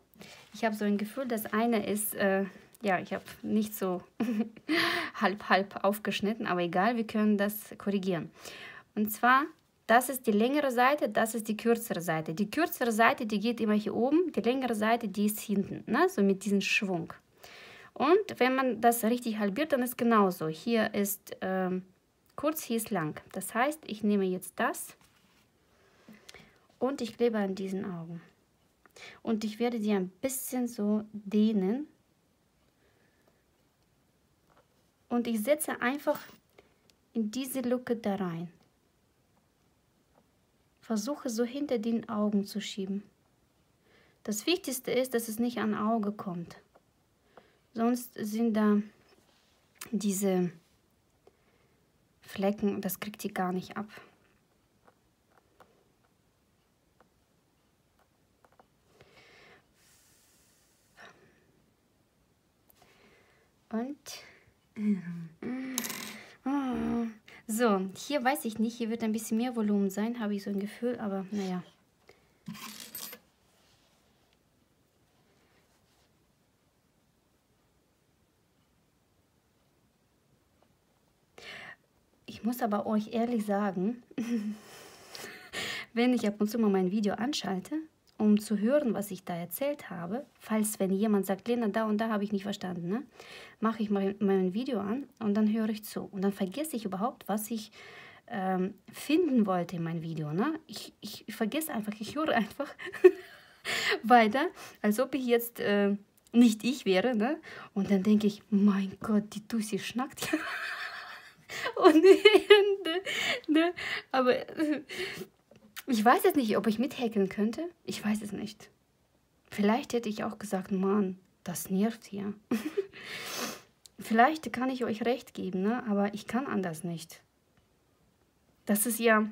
Speaker 1: ich habe so ein Gefühl, dass eine ist, äh, ja, ich habe nicht so halb, halb aufgeschnitten, aber egal, wir können das korrigieren. Und zwar, das ist die längere Seite, das ist die kürzere Seite. Die kürzere Seite, die geht immer hier oben, die längere Seite, die ist hinten, ne? so mit diesem Schwung. Und wenn man das richtig halbiert, dann ist genauso. Hier ist ähm, kurz, ist lang. Das heißt, ich nehme jetzt das und ich klebe an diesen Augen. Und ich werde die ein bisschen so dehnen. Und ich setze einfach in diese Lücke da rein. Versuche so hinter den Augen zu schieben. Das Wichtigste ist, dass es nicht an Auge kommt. Sonst sind da diese Flecken, das kriegt sie gar nicht ab. Und so, hier weiß ich nicht, hier wird ein bisschen mehr Volumen sein, habe ich so ein Gefühl, aber naja. Muss aber euch ehrlich sagen, wenn ich ab und zu mal mein Video anschalte, um zu hören, was ich da erzählt habe, falls wenn jemand sagt, Lena, da und da habe ich nicht verstanden, ne, mache ich mein, mein Video an und dann höre ich zu. Und dann vergesse ich überhaupt, was ich ähm, finden wollte in meinem Video. Ne? Ich, ich, ich vergesse einfach, ich höre einfach weiter, als ob ich jetzt äh, nicht ich wäre. Ne? Und dann denke ich, mein Gott, die Tussi schnackt ohne Hände. Ne? Aber ich weiß jetzt nicht, ob ich mithäkeln könnte. Ich weiß es nicht. Vielleicht hätte ich auch gesagt, Mann, das nervt hier. Vielleicht kann ich euch recht geben, ne? aber ich kann anders nicht. Das ist ja,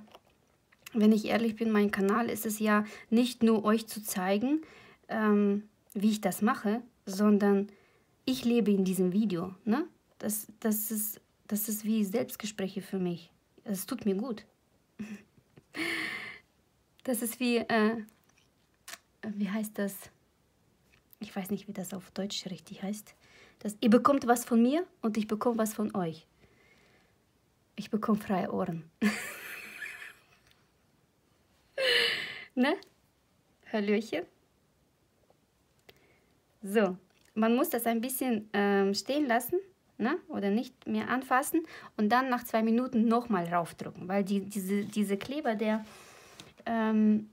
Speaker 1: wenn ich ehrlich bin, mein Kanal ist es ja nicht nur euch zu zeigen, ähm, wie ich das mache, sondern ich lebe in diesem Video. Ne? Das, das ist das ist wie Selbstgespräche für mich. Es tut mir gut. Das ist wie, äh, wie heißt das? Ich weiß nicht, wie das auf Deutsch richtig heißt. Das, ihr bekommt was von mir und ich bekomme was von euch. Ich bekomme freie Ohren. ne? Hallöchen. So, man muss das ein bisschen ähm, stehen lassen ne? oder nicht mehr anfassen und dann nach zwei Minuten nochmal raufdrücken, weil die, diese, diese Kleber, der, ähm,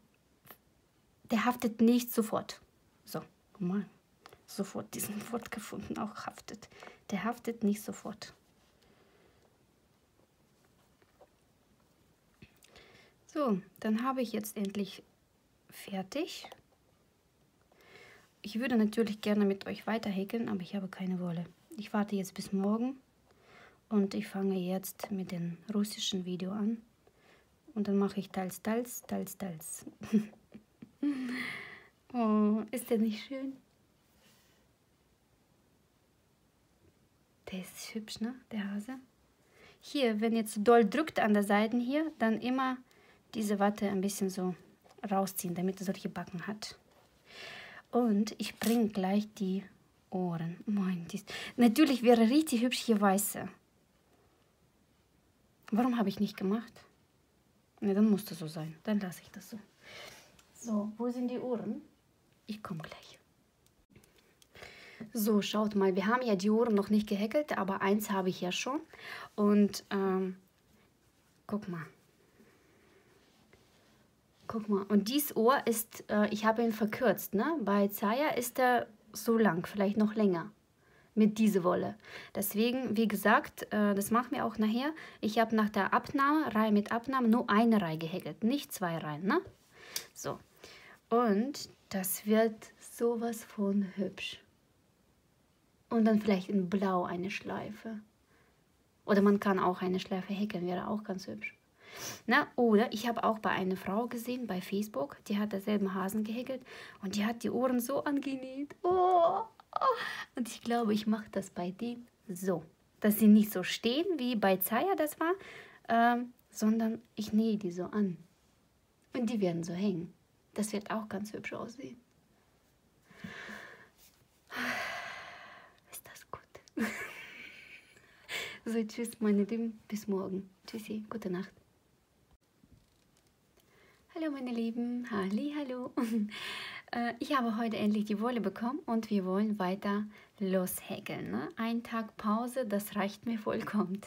Speaker 1: der haftet nicht sofort. So, guck mal, sofort diesen Wort gefunden, auch haftet. Der haftet nicht sofort. So, dann habe ich jetzt endlich fertig. Ich würde natürlich gerne mit euch weiter häkeln, aber ich habe keine Wolle. Ich warte jetzt bis morgen und ich fange jetzt mit dem russischen Video an. Und dann mache ich teils, teils, teils, teils. oh, ist der nicht schön? Der ist hübsch, ne? Der Hase. Hier, wenn jetzt doll drückt an der Seite hier, dann immer diese Watte ein bisschen so rausziehen, damit er solche Backen hat. Und ich bringe gleich die Ohren. Mein, dies. Natürlich wäre richtig hübsch hier weiße. Warum habe ich nicht gemacht? Ne, dann muss das so sein. Dann lasse ich das so. So, wo sind die Ohren? Ich komme gleich. So, schaut mal, wir haben ja die Ohren noch nicht gehäkelt, aber eins habe ich ja schon. Und ähm, guck mal. Guck mal, und dieses Ohr ist, äh, ich habe ihn verkürzt, ne? Bei Zaya ist er so lang, vielleicht noch länger mit dieser Wolle. Deswegen, wie gesagt, äh, das machen wir auch nachher. Ich habe nach der Abnahme, Reihe mit Abnahme, nur eine Reihe gehäkelt, nicht zwei Reihen, ne? So, und das wird sowas von hübsch. Und dann vielleicht in Blau eine Schleife. Oder man kann auch eine Schleife häkeln, wäre auch ganz hübsch. Na, oder ich habe auch bei einer Frau gesehen, bei Facebook, die hat derselben Hasen gehäkelt und die hat die Ohren so angenäht. Oh, oh. Und ich glaube, ich mache das bei denen so, dass sie nicht so stehen, wie bei Zaya das war, ähm, sondern ich nähe die so an. Und die werden so hängen. Das wird auch ganz hübsch aussehen. Ist das gut? so, tschüss, meine Lieben. Bis morgen. Tschüssi, gute Nacht. Hallo meine Lieben, Halli, hallo. Äh, ich habe heute endlich die Wolle bekommen und wir wollen weiter loshäkeln. Ne? Ein Tag Pause, das reicht mir vollkommen.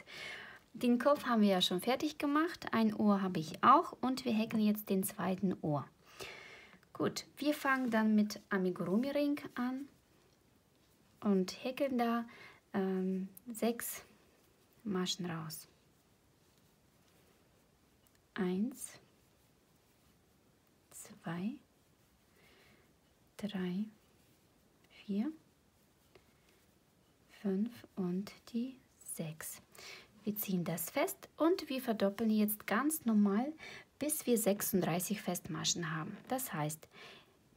Speaker 1: Den Kopf haben wir ja schon fertig gemacht, ein Ohr habe ich auch und wir häkeln jetzt den zweiten Ohr. Gut, wir fangen dann mit Amigurumi Ring an und häkeln da ähm, sechs Maschen raus. Eins, zwei, drei, vier, fünf und die sechs. Wir ziehen das fest und wir verdoppeln jetzt ganz normal, bis wir 36 Festmaschen haben. Das heißt,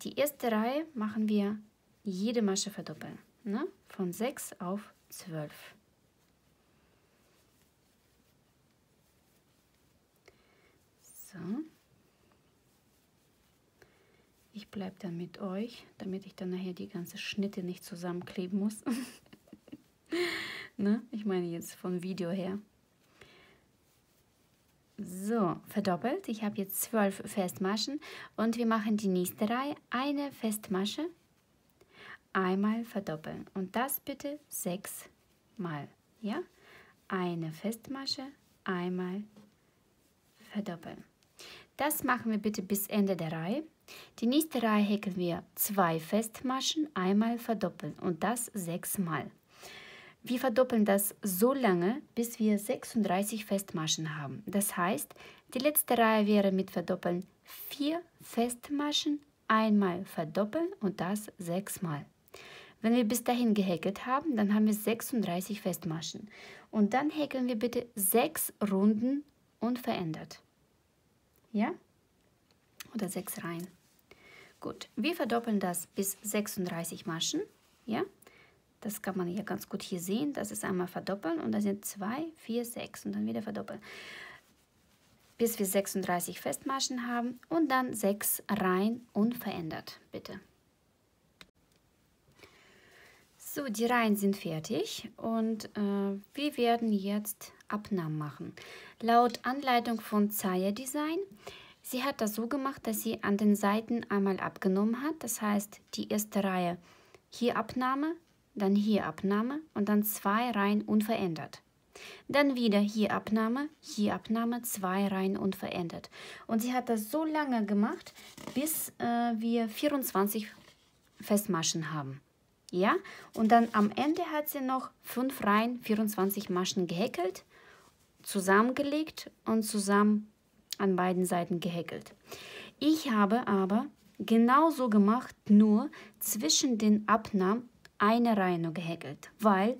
Speaker 1: die erste Reihe machen wir jede Masche verdoppeln. Ne? Von 6 auf 12. So. Ich bleibe dann mit euch, damit ich dann nachher die ganze Schnitte nicht zusammenkleben muss. ne? Ich meine jetzt vom Video her. So, verdoppelt. Ich habe jetzt zwölf Festmaschen und wir machen die nächste Reihe. Eine Festmasche, einmal verdoppeln. Und das bitte sechsmal. Ja? Eine Festmasche, einmal verdoppeln. Das machen wir bitte bis Ende der Reihe. Die nächste Reihe häkeln wir zwei Festmaschen, einmal verdoppeln und das sechsmal. Wir verdoppeln das so lange, bis wir 36 Festmaschen haben. Das heißt, die letzte Reihe wäre mit Verdoppeln vier Festmaschen, einmal verdoppeln und das sechsmal. Wenn wir bis dahin gehäkelt haben, dann haben wir 36 Festmaschen. Und dann häkeln wir bitte sechs Runden unverändert. Ja? Oder sechs Reihen. Gut, wir verdoppeln das bis 36 Maschen. Ja? Das kann man hier ganz gut hier sehen. Das ist einmal verdoppeln und da sind 2, 4, 6 und dann wieder verdoppeln. bis wir 36 Festmaschen haben und dann 6 Reihen unverändert, bitte. So, die Reihen sind fertig und äh, wir werden jetzt Abnahmen machen. Laut Anleitung von Zaya Design, sie hat das so gemacht, dass sie an den Seiten einmal abgenommen hat. Das heißt, die erste Reihe hier Abnahme, dann hier Abnahme und dann zwei Reihen unverändert. Dann wieder hier Abnahme, hier Abnahme, zwei Reihen unverändert. Und sie hat das so lange gemacht, bis äh, wir 24 Festmaschen haben. Ja, und dann am Ende hat sie noch fünf Reihen, 24 Maschen gehäkelt, zusammengelegt und zusammen an beiden Seiten gehäkelt. Ich habe aber genauso gemacht, nur zwischen den Abnahmen eine Reihe nur gehäkelt, weil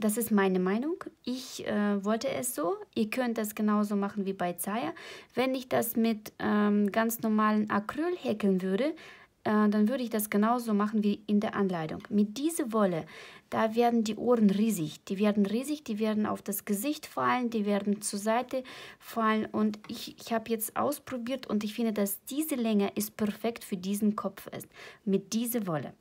Speaker 1: das ist meine Meinung. Ich äh, wollte es so. Ihr könnt das genauso machen wie bei Zaya. Wenn ich das mit ähm, ganz normalen Acryl häkeln würde, äh, dann würde ich das genauso machen wie in der Anleitung. Mit dieser Wolle, da werden die Ohren riesig. Die werden riesig, die werden auf das Gesicht fallen, die werden zur Seite fallen. Und ich, ich habe jetzt ausprobiert und ich finde, dass diese Länge ist perfekt für diesen Kopf ist. Mit dieser Wolle.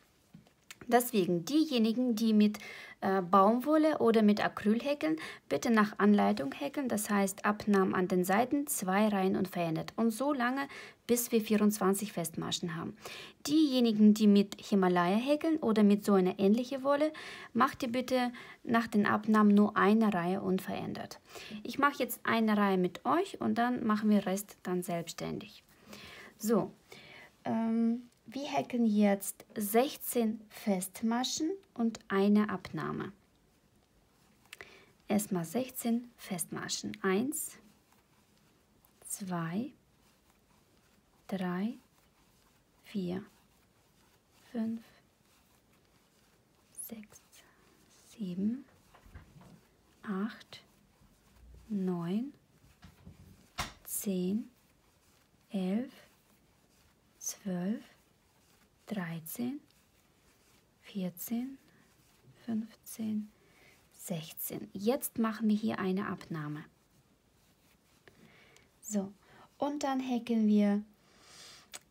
Speaker 1: Deswegen diejenigen, die mit äh, Baumwolle oder mit Acryl häkeln, bitte nach Anleitung häkeln, das heißt Abnahmen an den Seiten, zwei Reihen und verändert. Und so lange, bis wir 24 Festmaschen haben. Diejenigen, die mit Himalaya häkeln oder mit so einer ähnlichen Wolle, macht ihr bitte nach den Abnahmen nur eine Reihe unverändert. Ich mache jetzt eine Reihe mit euch und dann machen wir Rest dann selbstständig. So, ähm, wir häkeln jetzt 16 Festmaschen und eine Abnahme. Erstmal 16 Festmaschen. 1, 2, 3, 4, 5, 6, 7, 8, 9, 10, 11, 12, 13, 14, 15, 16. Jetzt machen wir hier eine Abnahme. So, und dann häkeln wir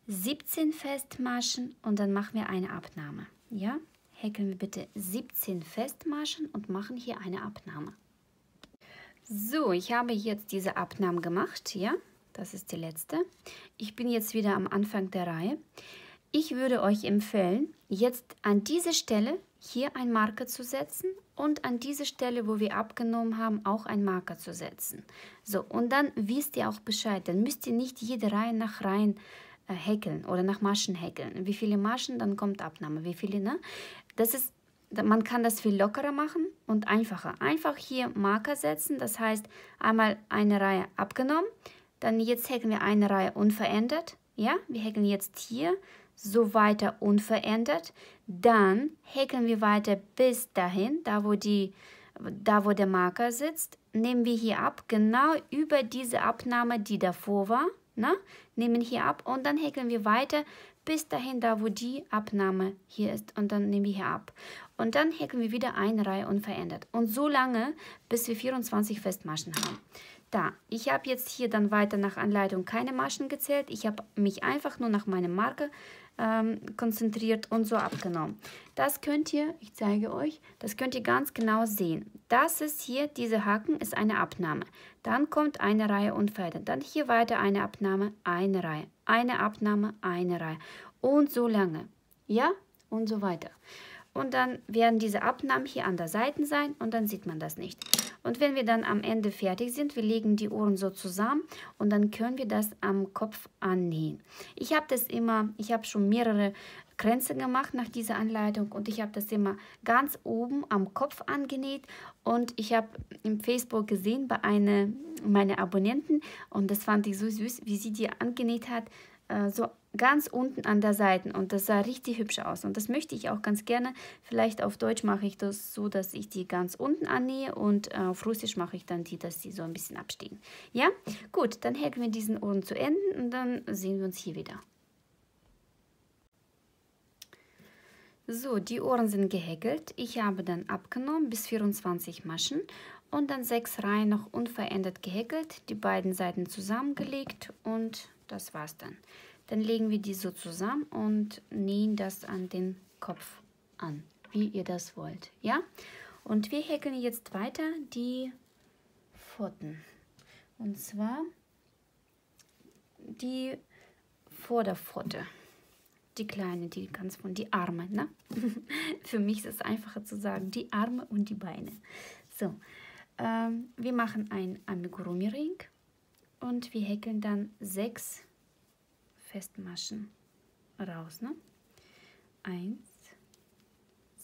Speaker 1: 17 Festmaschen und dann machen wir eine Abnahme. Ja, häkeln wir bitte 17 Festmaschen und machen hier eine Abnahme. So, ich habe jetzt diese Abnahme gemacht, ja, das ist die letzte. Ich bin jetzt wieder am Anfang der Reihe. Ich würde euch empfehlen, jetzt an diese Stelle hier ein Marker zu setzen und an diese Stelle, wo wir abgenommen haben, auch ein Marker zu setzen. So, und dann wisst ihr auch Bescheid. Dann müsst ihr nicht jede Reihe nach Reihen äh, häkeln oder nach Maschen häkeln. Wie viele Maschen, dann kommt Abnahme. Wie viele, ne? Das ist, man kann das viel lockerer machen und einfacher. Einfach hier Marker setzen, das heißt einmal eine Reihe abgenommen, dann jetzt häkeln wir eine Reihe unverändert. Ja, wir häkeln jetzt hier so weiter unverändert. Dann häkeln wir weiter bis dahin, da wo, die, da wo der Marker sitzt, nehmen wir hier ab, genau über diese Abnahme, die davor war, ne? nehmen hier ab und dann häkeln wir weiter bis dahin, da wo die Abnahme hier ist und dann nehmen wir hier ab. Und dann häkeln wir wieder eine Reihe unverändert. Und so lange, bis wir 24 Festmaschen haben. Da, ich habe jetzt hier dann weiter nach Anleitung keine Maschen gezählt. Ich habe mich einfach nur nach meinem Marker ähm, konzentriert und so abgenommen. Das könnt ihr, ich zeige euch, das könnt ihr ganz genau sehen. Das ist hier, diese Haken ist eine Abnahme. Dann kommt eine Reihe unverändert. Dann hier weiter eine Abnahme, eine Reihe. Eine Abnahme, eine Reihe. Und so lange. Ja, und so weiter. Und dann werden diese Abnahmen hier an der Seite sein und dann sieht man das nicht. Und wenn wir dann am Ende fertig sind, wir legen die Ohren so zusammen und dann können wir das am Kopf annähen. Ich habe das immer, ich habe schon mehrere Kränze gemacht nach dieser Anleitung und ich habe das immer ganz oben am Kopf angenäht und ich habe im Facebook gesehen bei einer meiner Abonnenten und das fand ich so süß, wie sie die angenäht hat, äh, so ganz unten an der Seite und das sah richtig hübsch aus und das möchte ich auch ganz gerne. Vielleicht auf Deutsch mache ich das so, dass ich die ganz unten annähe und äh, auf Russisch mache ich dann die, dass sie so ein bisschen abstehen. Ja, gut, dann häkeln wir diesen Ohren zu Ende und dann sehen wir uns hier wieder. So, die Ohren sind gehäkelt. Ich habe dann abgenommen bis 24 Maschen und dann sechs Reihen noch unverändert gehäkelt, die beiden Seiten zusammengelegt und das war's dann. Dann legen wir die so zusammen und nähen das an den Kopf an, wie ihr das wollt. Ja? Und wir häkeln jetzt weiter die Pfoten. Und zwar die Vorderpfote. Die kleine, die ganz von die Arme. Ne? Für mich ist es einfacher zu sagen, die Arme und die Beine. So, ähm, wir machen ein Amigurumi-Ring und wir häkeln dann sechs Festmaschen raus. Ne? Eins,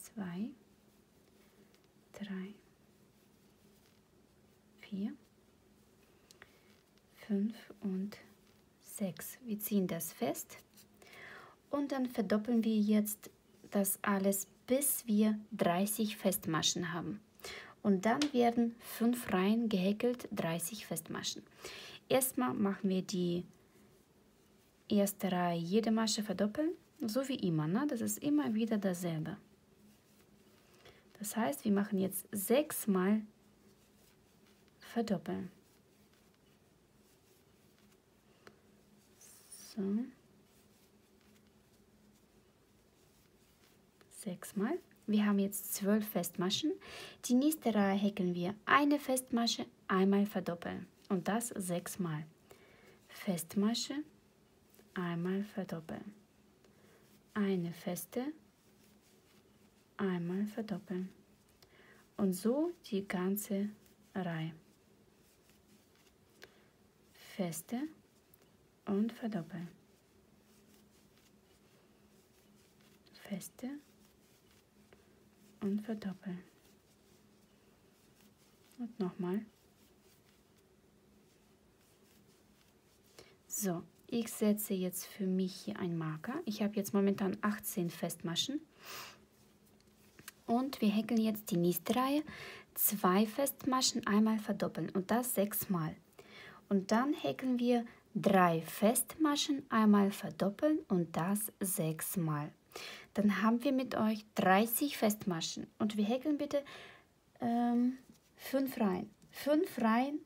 Speaker 1: zwei, drei, vier, fünf und sechs. Wir ziehen das fest und dann verdoppeln wir jetzt das alles, bis wir 30 Festmaschen haben. Und dann werden fünf Reihen gehäkelt, 30 Festmaschen. Erstmal machen wir die erste Reihe jede Masche verdoppeln, so wie immer. Ne? Das ist immer wieder dasselbe. Das heißt, wir machen jetzt sechsmal verdoppeln. So. Sechsmal. Wir haben jetzt zwölf Festmaschen. Die nächste Reihe häkeln wir eine Festmasche einmal verdoppeln und das sechsmal. Festmasche einmal verdoppeln. Eine feste einmal verdoppeln. Und so die ganze Reihe. Feste und verdoppeln. Feste und verdoppeln. Und nochmal. So, ich setze jetzt für mich hier einen Marker. Ich habe jetzt momentan 18 Festmaschen. Und wir häkeln jetzt die nächste Reihe. Zwei Festmaschen einmal verdoppeln und das sechsmal. Und dann häkeln wir drei Festmaschen einmal verdoppeln und das sechsmal. Dann haben wir mit euch 30 Festmaschen und wir häkeln bitte ähm, fünf Reihen. Fünf Reihen,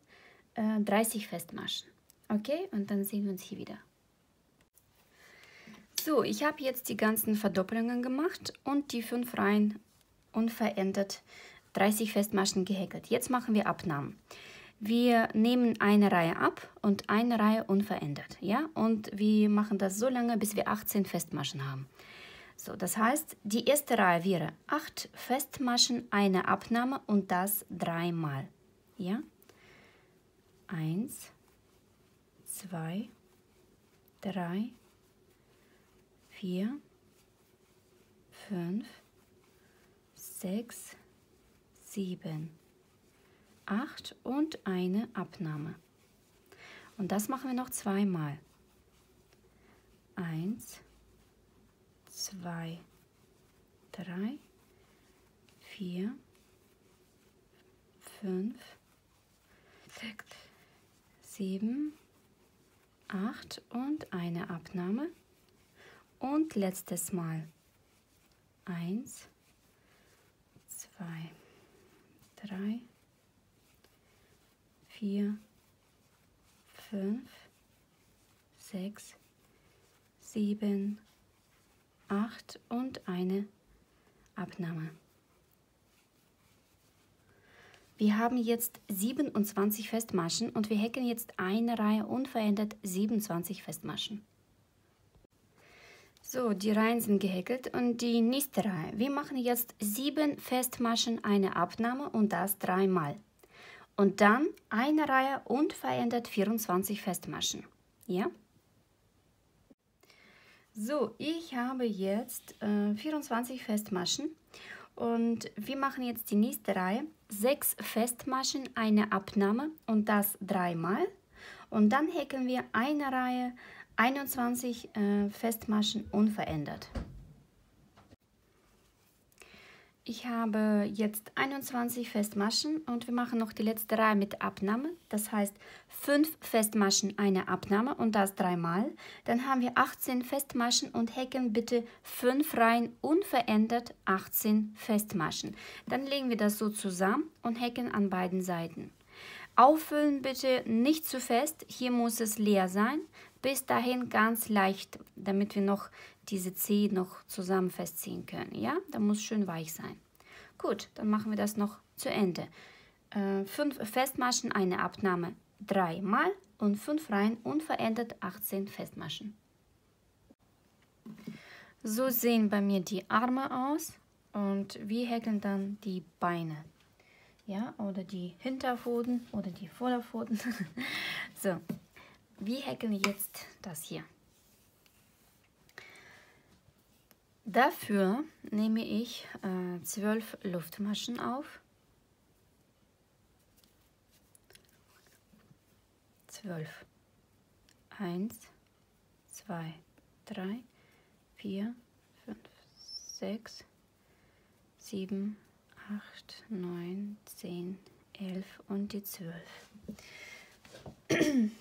Speaker 1: äh, 30 Festmaschen. Okay, und dann sehen wir uns hier wieder. So, ich habe jetzt die ganzen Verdoppelungen gemacht und die fünf Reihen unverändert 30 Festmaschen gehäkelt. Jetzt machen wir Abnahmen. Wir nehmen eine Reihe ab und eine Reihe unverändert. Ja? Und wir machen das so lange, bis wir 18 Festmaschen haben. So, das heißt, die erste Reihe wäre 8 Festmaschen, eine Abnahme und das dreimal. Ja? 1, 2, 3, 4, 5, 6, 7, 8 und eine Abnahme. Und das machen wir noch zweimal. 1, 2, 3, 4, 5, 6, 7, 8 und eine Abnahme. Und letztes Mal. 1, 2, 3, 4, 5, 6, 7, 8 und eine Abnahme. Wir haben jetzt 27 Festmaschen und wir häkeln jetzt eine Reihe unverändert 27 Festmaschen. So, die Reihen sind gehäkelt und die nächste Reihe. Wir machen jetzt 7 Festmaschen, eine Abnahme und das dreimal. Und dann eine Reihe unverändert 24 Festmaschen. Ja? So, ich habe jetzt äh, 24 Festmaschen und wir machen jetzt die nächste Reihe. 6 Festmaschen, eine Abnahme und das dreimal. Und dann häkeln wir eine Reihe 21 äh, Festmaschen unverändert. Ich habe jetzt 21 Festmaschen und wir machen noch die letzte Reihe mit Abnahme. Das heißt 5 Festmaschen, eine Abnahme und das dreimal. Dann haben wir 18 Festmaschen und häkeln bitte 5 Reihen unverändert 18 Festmaschen. Dann legen wir das so zusammen und häkeln an beiden Seiten. Auffüllen bitte nicht zu fest, hier muss es leer sein. Bis dahin ganz leicht, damit wir noch diese Zehen noch zusammen festziehen können. Ja, da muss schön weich sein. Gut, dann machen wir das noch zu Ende. Äh, fünf Festmaschen, eine Abnahme dreimal und fünf Reihen unverändert 18 Festmaschen. So sehen bei mir die Arme aus und wir häkeln dann die Beine. Ja, oder die Hinterpfoten oder die Vorderpfoten. so, wir häkeln jetzt das hier. Dafür nehme ich äh, zwölf Luftmaschen auf. Zwölf. Eins, zwei, drei, vier, fünf, sechs, sieben, acht, neun, zehn, elf und die zwölf.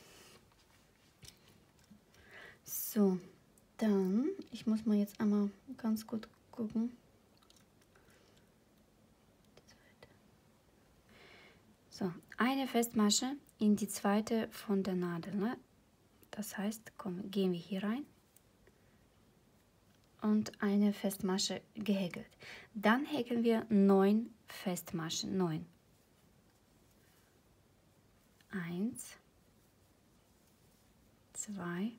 Speaker 1: so. Dann, ich muss mal jetzt einmal ganz gut gucken. So, eine Festmasche in die zweite von der Nadel. Ne? Das heißt, komm, gehen wir hier rein und eine Festmasche gehäkelt. Dann häkeln wir neun Festmaschen. Neun. Eins, zwei,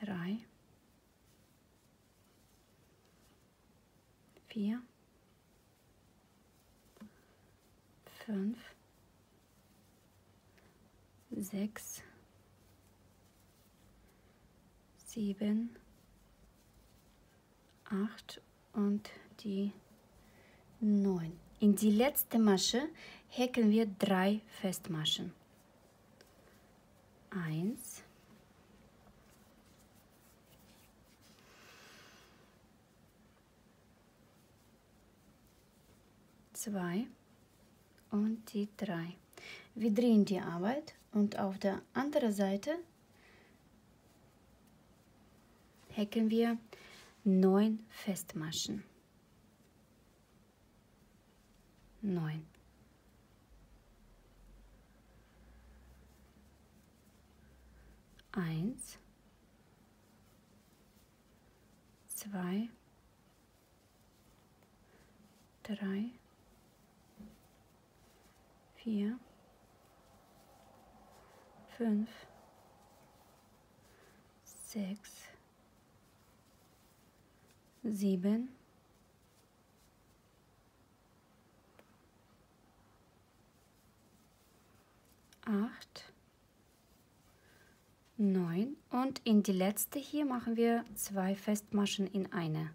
Speaker 1: drei, vier, fünf, sechs, sieben, acht und die neun. In die letzte Masche häkeln wir drei Festmaschen. Eins, zwei und die drei. Wir drehen die Arbeit und auf der anderen Seite häkeln wir neun Festmaschen. Neun. Eins, zwei, drei, vier, fünf, sechs, sieben, acht, neun. Und in die letzte hier machen wir zwei Festmaschen in eine.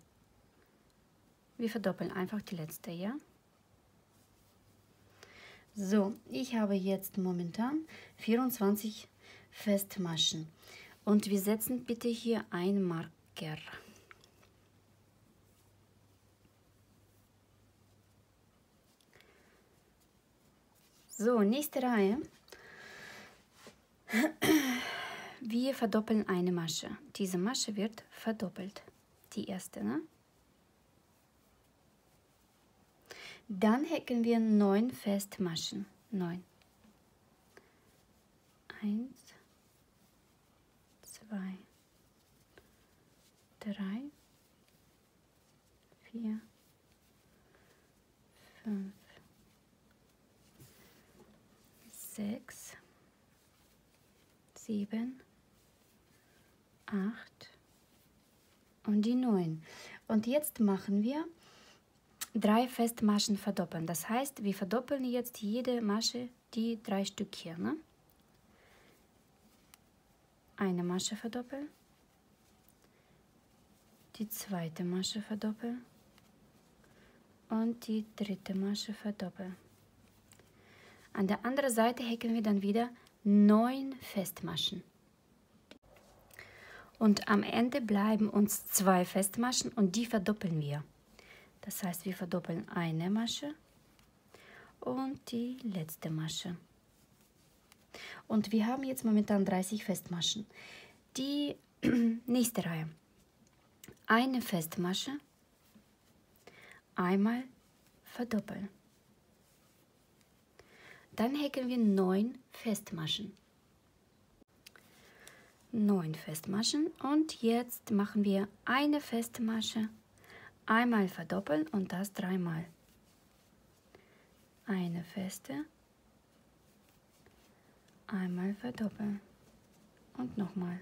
Speaker 1: Wir verdoppeln einfach die letzte, ja? So, ich habe jetzt momentan 24 Festmaschen und wir setzen bitte hier einen Marker. So, nächste Reihe. Wir verdoppeln eine Masche. Diese Masche wird verdoppelt. Die erste, ne? Dann häkeln wir neun Festmaschen. Neun. Eins, zwei, drei, vier, fünf, sechs, sieben, acht und die neun. Und jetzt machen wir drei Festmaschen verdoppeln. Das heißt, wir verdoppeln jetzt jede Masche die drei Stück hier. Ne? Eine Masche verdoppeln, die zweite Masche verdoppeln und die dritte Masche verdoppeln. An der anderen Seite häkeln wir dann wieder neun Festmaschen. Und am Ende bleiben uns zwei Festmaschen und die verdoppeln wir. Das heißt, wir verdoppeln eine Masche und die letzte Masche. Und wir haben jetzt momentan 30 Festmaschen. Die nächste Reihe. Eine Festmasche, einmal verdoppeln. Dann häkeln wir neun Festmaschen. Neun Festmaschen und jetzt machen wir eine Festmasche, einmal verdoppeln und das dreimal. Eine feste, einmal verdoppeln und nochmal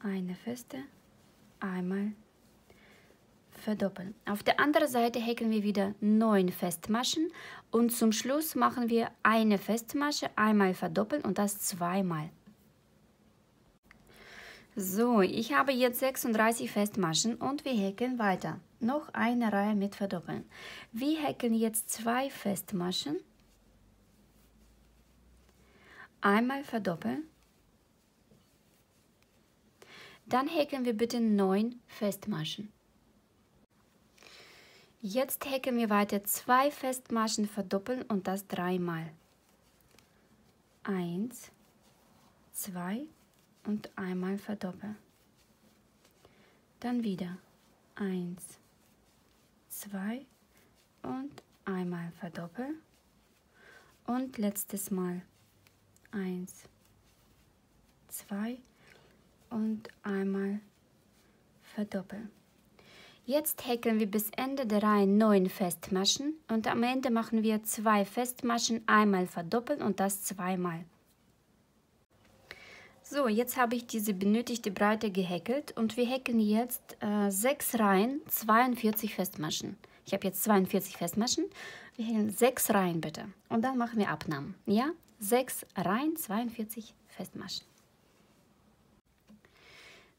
Speaker 1: eine feste, einmal verdoppeln. Auf der anderen Seite häkeln wir wieder neun Festmaschen und zum Schluss machen wir eine Festmasche, einmal verdoppeln und das zweimal. So, ich habe jetzt 36 Festmaschen und wir häkeln weiter. Noch eine Reihe mit verdoppeln. Wir häkeln jetzt zwei Festmaschen. Einmal verdoppeln. Dann häkeln wir bitte neun Festmaschen. Jetzt häkeln wir weiter zwei Festmaschen verdoppeln und das dreimal. Eins, zwei und einmal verdoppeln. Dann wieder eins, zwei und einmal verdoppeln. Und letztes Mal eins, zwei und einmal verdoppeln. Jetzt häkeln wir bis Ende der Reihe 9 Festmaschen und am Ende machen wir zwei Festmaschen, einmal verdoppeln und das zweimal. So, jetzt habe ich diese benötigte Breite gehäkelt und wir häkeln jetzt äh, 6 Reihen, 42 Festmaschen. Ich habe jetzt 42 Festmaschen. Wir häkeln 6 Reihen bitte und dann machen wir Abnahmen. Ja, 6 Reihen, 42 Festmaschen.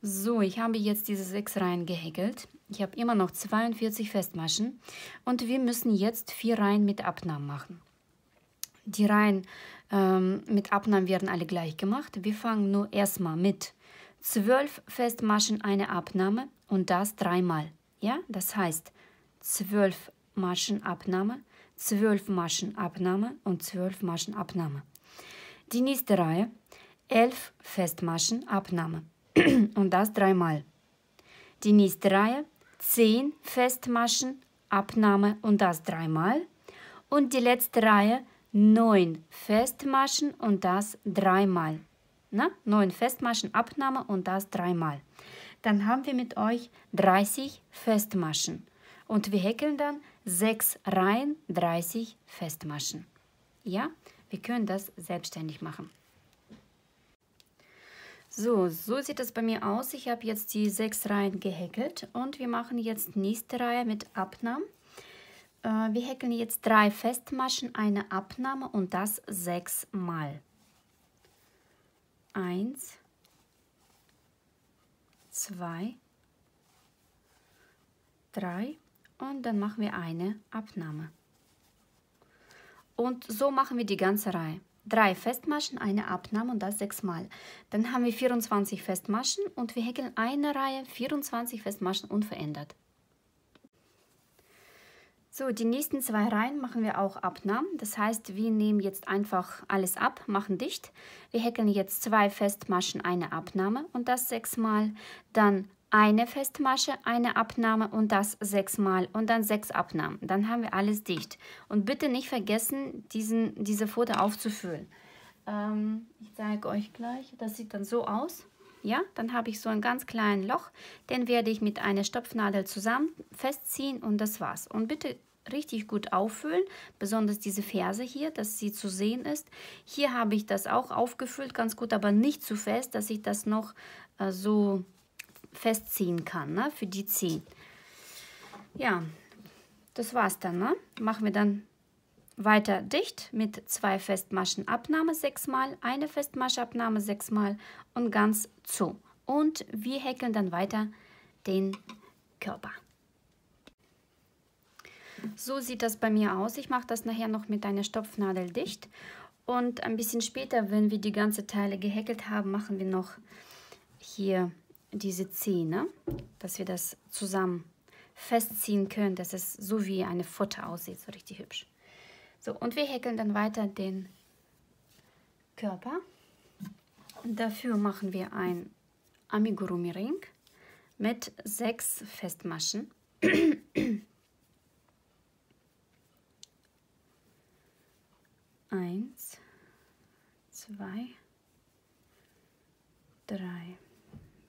Speaker 1: So, ich habe jetzt diese sechs Reihen gehäkelt. Ich habe immer noch 42 Festmaschen und wir müssen jetzt vier Reihen mit Abnahmen machen. Die Reihen ähm, mit Abnahmen werden alle gleich gemacht. Wir fangen nur erstmal mit 12 Festmaschen eine Abnahme und das dreimal. Ja, das heißt 12 Maschen Abnahme, 12 Maschen Abnahme und 12 Maschen Abnahme. Die nächste Reihe 11 Festmaschen Abnahme und das dreimal. Die nächste Reihe 10 Festmaschen, Abnahme und das dreimal. Und die letzte Reihe 9 Festmaschen und das dreimal. Na, 9 Festmaschen, Abnahme und das dreimal. Dann haben wir mit euch 30 Festmaschen. Und wir häkeln dann 6 Reihen, 30 Festmaschen. Ja, wir können das selbstständig machen. So, so sieht es bei mir aus. Ich habe jetzt die sechs Reihen gehäkelt und wir machen jetzt nächste Reihe mit Abnahmen. Äh, wir häkeln jetzt drei Festmaschen, eine Abnahme und das sechsmal. Eins, zwei, drei und dann machen wir eine Abnahme. Und so machen wir die ganze Reihe. Drei Festmaschen, eine Abnahme und das sechsmal. Dann haben wir 24 Festmaschen und wir häkeln eine Reihe 24 Festmaschen unverändert. So, die nächsten zwei Reihen machen wir auch Abnahmen. Das heißt, wir nehmen jetzt einfach alles ab, machen dicht. Wir häkeln jetzt zwei Festmaschen, eine Abnahme und das sechsmal. Dann eine Festmasche, eine Abnahme und das sechsmal und dann sechs Abnahmen. Dann haben wir alles dicht. Und bitte nicht vergessen, diesen, diese Foto aufzufüllen. Ähm, ich zeige euch gleich, das sieht dann so aus. Ja, dann habe ich so ein ganz kleines Loch, den werde ich mit einer Stopfnadel zusammen festziehen und das war's. Und bitte richtig gut auffüllen, besonders diese Ferse hier, dass sie zu sehen ist. Hier habe ich das auch aufgefüllt, ganz gut, aber nicht zu fest, dass ich das noch äh, so festziehen kann, ne, für die 10. Ja, das war's dann, ne? Machen wir dann weiter dicht mit zwei Festmaschen Abnahme sechsmal, eine Festmasche Abnahme sechsmal und ganz zu. Und wir häkeln dann weiter den Körper. So sieht das bei mir aus. Ich mache das nachher noch mit einer Stopfnadel dicht. Und ein bisschen später, wenn wir die ganze Teile gehäkelt haben, machen wir noch hier diese Zähne, dass wir das zusammen festziehen können, dass es so wie eine Futter aussieht, so richtig hübsch. So, und wir häkeln dann weiter den Körper. Und dafür machen wir ein Amigurumi Ring mit sechs Festmaschen. Eins, zwei, drei,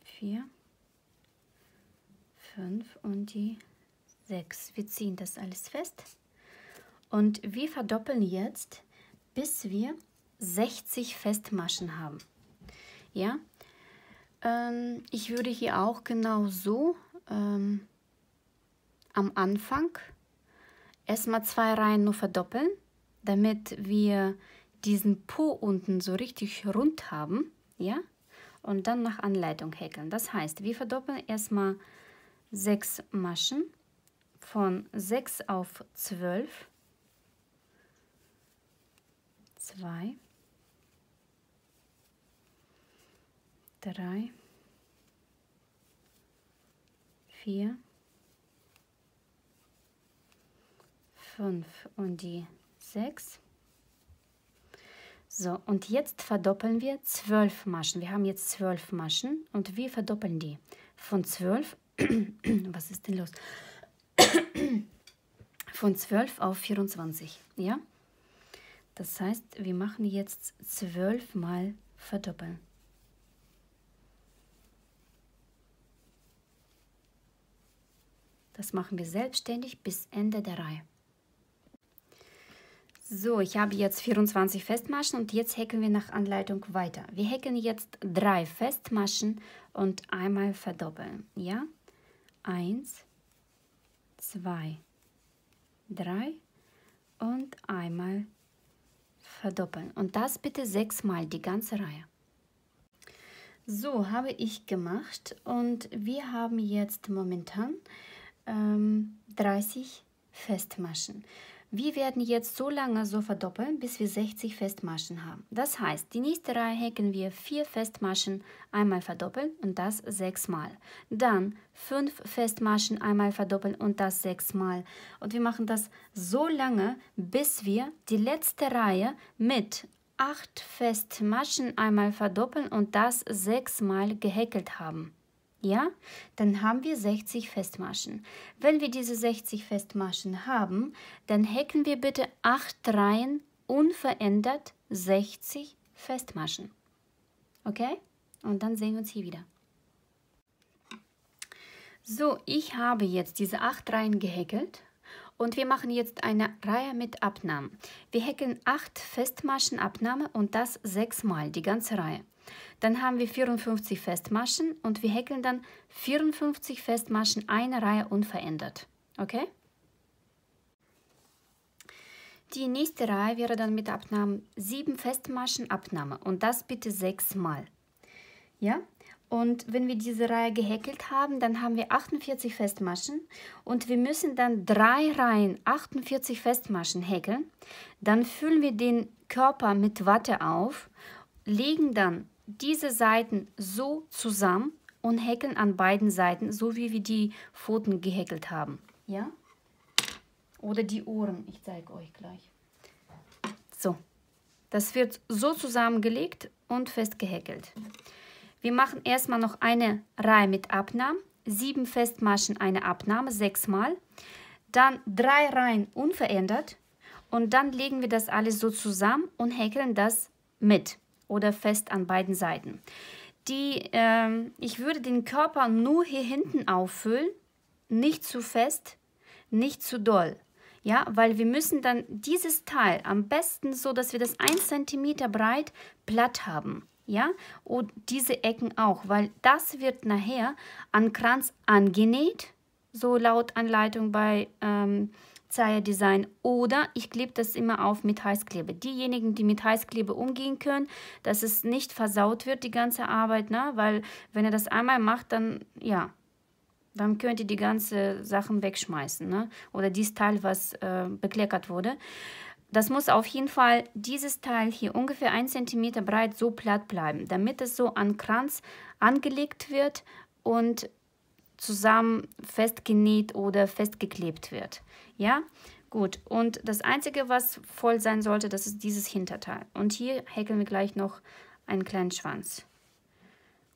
Speaker 1: vier, fünf und die sechs. Wir ziehen das alles fest und wir verdoppeln jetzt, bis wir 60 Festmaschen haben. Ja, ähm, ich würde hier auch genau so ähm, am Anfang erstmal zwei Reihen nur verdoppeln, damit wir diesen Po unten so richtig rund haben, ja, und dann nach Anleitung häkeln. Das heißt, wir verdoppeln erstmal sechs Maschen von 6 auf 12, 2, 3, 4, 5 und die 6. So, und jetzt verdoppeln wir 12 Maschen. Wir haben jetzt 12 Maschen und wir verdoppeln die. Von 12, was ist denn los? Von 12 auf 24, ja? Das heißt, wir machen jetzt 12 mal verdoppeln. Das machen wir selbstständig bis Ende der Reihe. So, ich habe jetzt 24 Festmaschen und jetzt häkeln wir nach Anleitung weiter. Wir häkeln jetzt drei Festmaschen und einmal verdoppeln. Ja? Eins, zwei, drei und einmal verdoppeln. Und das bitte sechsmal, die ganze Reihe. So habe ich gemacht und wir haben jetzt momentan ähm, 30 Festmaschen. Wir werden jetzt so lange so verdoppeln, bis wir 60 Festmaschen haben. Das heißt, die nächste Reihe häkeln wir 4 Festmaschen einmal verdoppeln und das 6 mal. Dann 5 Festmaschen einmal verdoppeln und das 6 mal. Und wir machen das so lange, bis wir die letzte Reihe mit 8 Festmaschen einmal verdoppeln und das 6 mal gehäkelt haben ja, dann haben wir 60 Festmaschen. Wenn wir diese 60 Festmaschen haben, dann häkeln wir bitte 8 Reihen unverändert 60 Festmaschen. Okay? Und dann sehen wir uns hier wieder. So, ich habe jetzt diese 8 Reihen gehäkelt und wir machen jetzt eine Reihe mit Abnahmen. Wir häkeln 8 Festmaschen Abnahme und das 6 Mal, die ganze Reihe. Dann haben wir 54 Festmaschen und wir häkeln dann 54 Festmaschen eine Reihe unverändert. Okay? Die nächste Reihe wäre dann mit Abnahmen 7 Festmaschen Abnahme und das bitte 6 Mal. Ja? Und wenn wir diese Reihe gehäkelt haben, dann haben wir 48 Festmaschen und wir müssen dann drei Reihen 48 Festmaschen häkeln. Dann füllen wir den Körper mit Watte auf, legen dann diese Seiten so zusammen und häkeln an beiden Seiten, so wie wir die Pfoten gehäkelt haben. Ja? Oder die Ohren, ich zeige euch gleich. So, das wird so zusammengelegt und festgehäkelt. Wir machen erstmal noch eine Reihe mit Abnahmen. Sieben Festmaschen eine Abnahme, sechsmal. Dann drei Reihen unverändert. Und dann legen wir das alles so zusammen und häkeln das mit oder fest an beiden Seiten. Die, äh, ich würde den Körper nur hier hinten auffüllen, nicht zu fest, nicht zu doll. Ja, weil wir müssen dann dieses Teil am besten so, dass wir das 1 cm breit platt haben. Ja, und diese Ecken auch, weil das wird nachher an Kranz angenäht, so laut Anleitung bei ähm, Zeile Design oder ich klebe das immer auf mit Heißklebe. Diejenigen, die mit Heißklebe umgehen können, dass es nicht versaut wird, die ganze Arbeit, ne? weil wenn ihr das einmal macht, dann ja, dann könnt ihr die ganze Sachen wegschmeißen ne? oder dieses Teil, was äh, bekleckert wurde. Das muss auf jeden Fall dieses Teil hier ungefähr 1 cm breit so platt bleiben, damit es so an Kranz angelegt wird und zusammen festgenäht oder festgeklebt wird. Ja, gut. Und das Einzige, was voll sein sollte, das ist dieses Hinterteil. Und hier häkeln wir gleich noch einen kleinen Schwanz.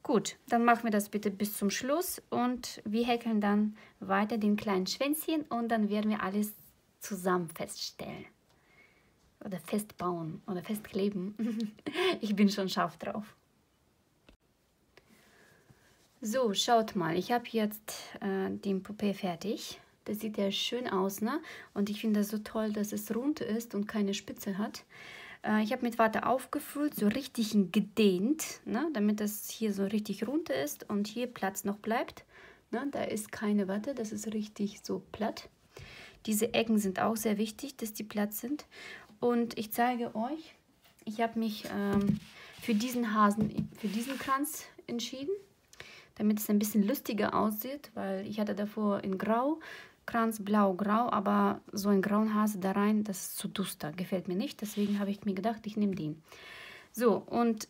Speaker 1: Gut, dann machen wir das bitte bis zum Schluss und wir häkeln dann weiter den kleinen Schwänzchen und dann werden wir alles zusammen feststellen. Oder festbauen oder festkleben. ich bin schon scharf drauf. So, schaut mal, ich habe jetzt äh, den Poupée fertig. Das sieht ja schön aus, ne? Und ich finde das so toll, dass es rund ist und keine Spitze hat. Äh, ich habe mit Watte aufgefüllt, so richtig gedehnt, ne? damit das hier so richtig rund ist und hier Platz noch bleibt. Ne? Da ist keine Watte, das ist richtig so platt. Diese Ecken sind auch sehr wichtig, dass die platt sind. Und ich zeige euch, ich habe mich ähm, für diesen Hasen, für diesen Kranz entschieden damit es ein bisschen lustiger aussieht, weil ich hatte davor in Grau, Kranz blau-grau, aber so ein grauen Hase da rein, das ist zu duster, gefällt mir nicht. Deswegen habe ich mir gedacht, ich nehme den. So, und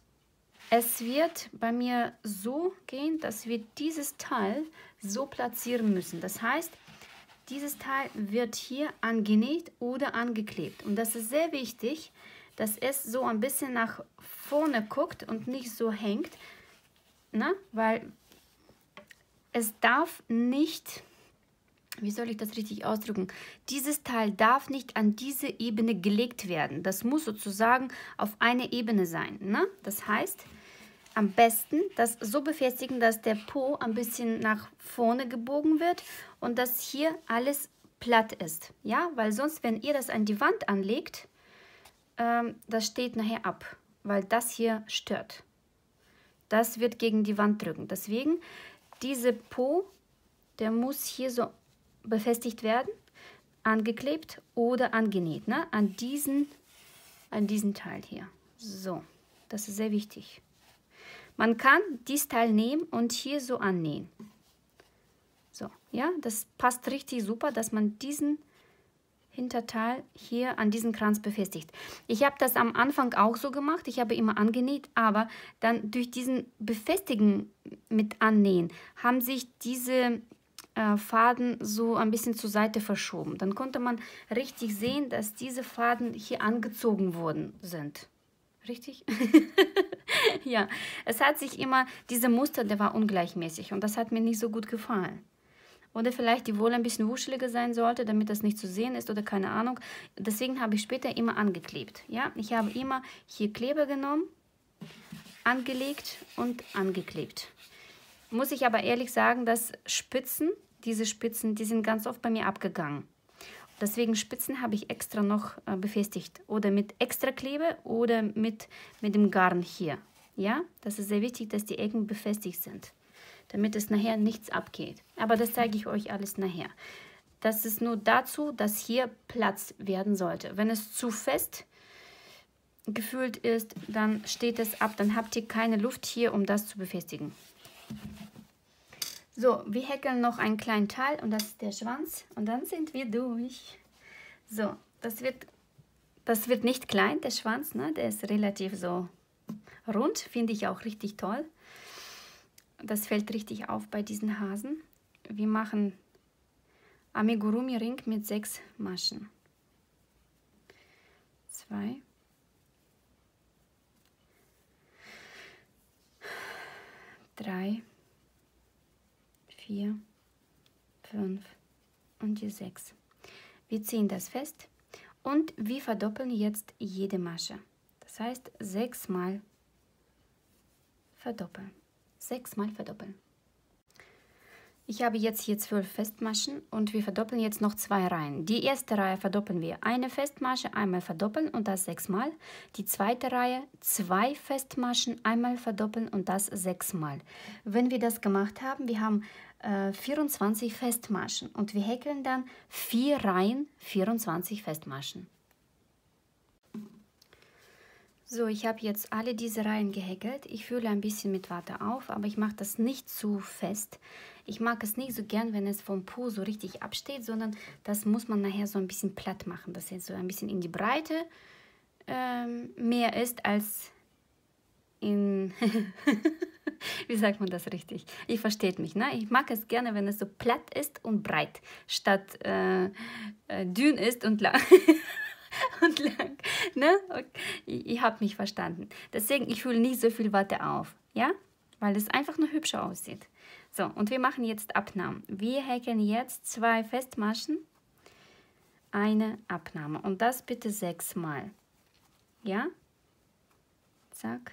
Speaker 1: es wird bei mir so gehen, dass wir dieses Teil so platzieren müssen. Das heißt, dieses Teil wird hier angenäht oder angeklebt. Und das ist sehr wichtig, dass es so ein bisschen nach vorne guckt und nicht so hängt. Na? Weil es darf nicht, wie soll ich das richtig ausdrücken, dieses Teil darf nicht an diese Ebene gelegt werden. Das muss sozusagen auf eine Ebene sein. Ne? Das heißt, am besten das so befestigen, dass der Po ein bisschen nach vorne gebogen wird und dass hier alles platt ist. Ja, weil sonst, wenn ihr das an die Wand anlegt, ähm, das steht nachher ab, weil das hier stört. Das wird gegen die Wand drücken. Deswegen dieser Po, der muss hier so befestigt werden, angeklebt oder angenäht, ne? an, diesen, an diesen Teil hier. So, das ist sehr wichtig. Man kann dieses Teil nehmen und hier so annähen. So, ja, das passt richtig super, dass man diesen Hinterteil hier an diesen Kranz befestigt. Ich habe das am Anfang auch so gemacht. Ich habe immer angenäht, aber dann durch diesen Befestigen mit Annähen haben sich diese äh, Faden so ein bisschen zur Seite verschoben. Dann konnte man richtig sehen, dass diese Faden hier angezogen worden sind. Richtig? ja, es hat sich immer, dieser Muster, der war ungleichmäßig und das hat mir nicht so gut gefallen oder vielleicht die Wolle ein bisschen wuscheliger sein sollte, damit das nicht zu sehen ist oder keine Ahnung. Deswegen habe ich später immer angeklebt. Ja, ich habe immer hier Kleber genommen, angelegt und angeklebt. Muss ich aber ehrlich sagen, dass Spitzen, diese Spitzen, die sind ganz oft bei mir abgegangen. Deswegen Spitzen habe ich extra noch äh, befestigt oder mit extra Klebe oder mit, mit dem Garn hier. Ja, das ist sehr wichtig, dass die Ecken befestigt sind damit es nachher nichts abgeht. Aber das zeige ich euch alles nachher. Das ist nur dazu, dass hier Platz werden sollte. Wenn es zu fest gefühlt ist, dann steht es ab. Dann habt ihr keine Luft hier, um das zu befestigen. So, wir häkeln noch einen kleinen Teil und das ist der Schwanz. Und dann sind wir durch. So, das wird, das wird nicht klein, der Schwanz. Ne? Der ist relativ so rund, finde ich auch richtig toll. Das fällt richtig auf bei diesen Hasen. Wir machen Amigurumi Ring mit sechs Maschen. Zwei. Drei. Vier. Fünf. Und die sechs. Wir ziehen das fest und wir verdoppeln jetzt jede Masche. Das heißt, sechsmal verdoppeln sechsmal verdoppeln. Ich habe jetzt hier zwölf Festmaschen und wir verdoppeln jetzt noch zwei Reihen. Die erste Reihe verdoppeln wir eine Festmasche, einmal verdoppeln und das sechsmal. Die zweite Reihe zwei Festmaschen, einmal verdoppeln und das sechsmal. Wenn wir das gemacht haben, wir haben äh, 24 Festmaschen und wir häkeln dann vier Reihen, 24 Festmaschen. So, ich habe jetzt alle diese Reihen gehäkelt. Ich fülle ein bisschen mit Watte auf, aber ich mache das nicht zu fest. Ich mag es nicht so gern, wenn es vom Po so richtig absteht, sondern das muss man nachher so ein bisschen platt machen, dass es so ein bisschen in die Breite ähm, mehr ist als in, wie sagt man das richtig? Ich versteht mich, ne? Ich mag es gerne, wenn es so platt ist und breit, statt äh, äh, dünn ist und lang. und lang, ne? Ich, ich habe mich verstanden. Deswegen, ich fühle nicht so viel Watte auf, ja? Weil es einfach nur hübscher aussieht. So, und wir machen jetzt Abnahmen. Wir häkeln jetzt zwei Festmaschen, eine Abnahme. Und das bitte sechsmal. Ja? Zack.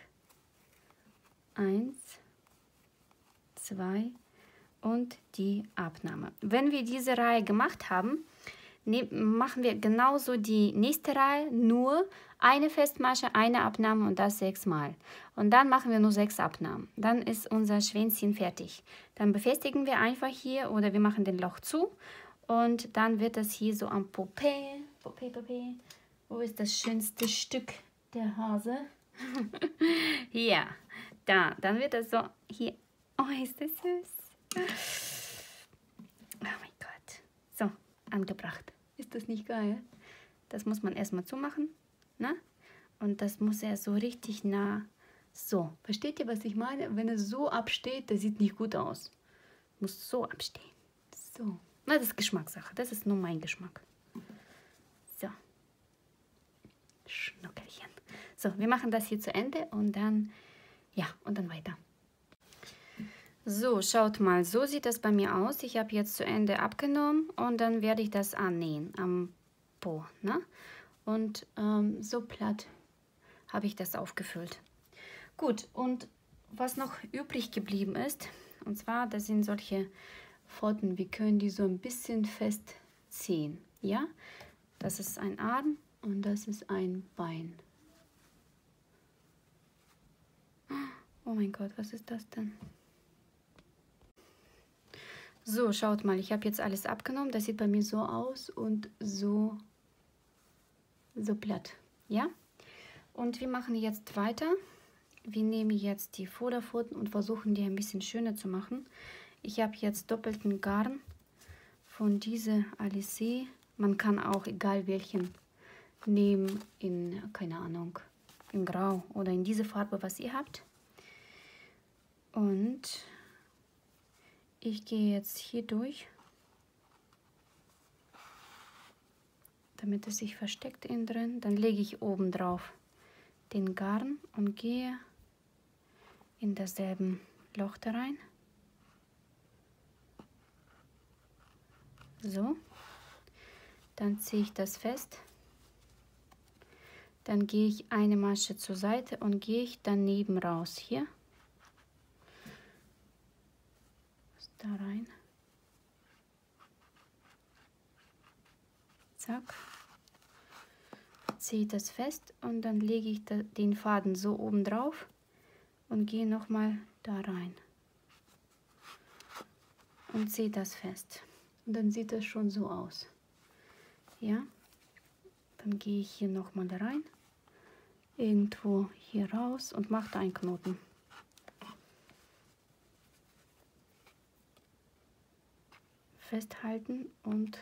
Speaker 1: Eins, zwei und die Abnahme. Wenn wir diese Reihe gemacht haben, ne, machen wir genauso die nächste Reihe, nur eine Festmasche, eine Abnahme und das sechsmal. Und dann machen wir nur sechs Abnahmen. Dann ist unser Schwänzchen fertig. Dann befestigen wir einfach hier oder wir machen den Loch zu und dann wird das hier so am Popé, Popé, Popé. Wo ist das schönste Stück der Hase? ja, da, dann wird das so hier. Oh, ist das süß. Oh mein Gott. So, angebracht. Ist das nicht geil? Das muss man erstmal zumachen. Ne? Und das muss er so richtig nah. So, versteht ihr, was ich meine? Wenn es so absteht, das sieht nicht gut aus. Muss so abstehen. So. Na, das ist Geschmackssache. Das ist nur mein Geschmack. So. Schnuckelchen. So, wir machen das hier zu Ende und dann, ja, und dann weiter. So, schaut mal, so sieht das bei mir aus. Ich habe jetzt zu Ende abgenommen und dann werde ich das annähen am Po. Ne? Und ähm, so platt habe ich das aufgefüllt. Gut, und was noch übrig geblieben ist, und zwar, das sind solche Pfoten, wir können die so ein bisschen festziehen. Ja, das ist ein Arm und das ist ein Bein. Oh mein Gott, was ist das denn? So, schaut mal, ich habe jetzt alles abgenommen. Das sieht bei mir so aus und so, so platt. Ja? Und wir machen jetzt weiter. Wir nehmen jetzt die Vorderpfoten und versuchen die ein bisschen schöner zu machen. Ich habe jetzt doppelten Garn von dieser Alice. Man kann auch egal welchen nehmen in, keine Ahnung, in Grau oder in diese Farbe, was ihr habt. Und ich gehe jetzt hier durch, damit es sich versteckt innen drin. Dann lege ich oben drauf den Garn und gehe in dasselben Loch da rein. So, dann ziehe ich das fest. Dann gehe ich eine Masche zur Seite und gehe ich daneben raus hier. Da rein. Zack. Ziehe das fest und dann lege ich den Faden so oben drauf und gehe nochmal da rein. Und ziehe das fest. Und dann sieht das schon so aus. Ja, dann gehe ich hier nochmal rein, irgendwo hier raus und mache da einen Knoten. Festhalten und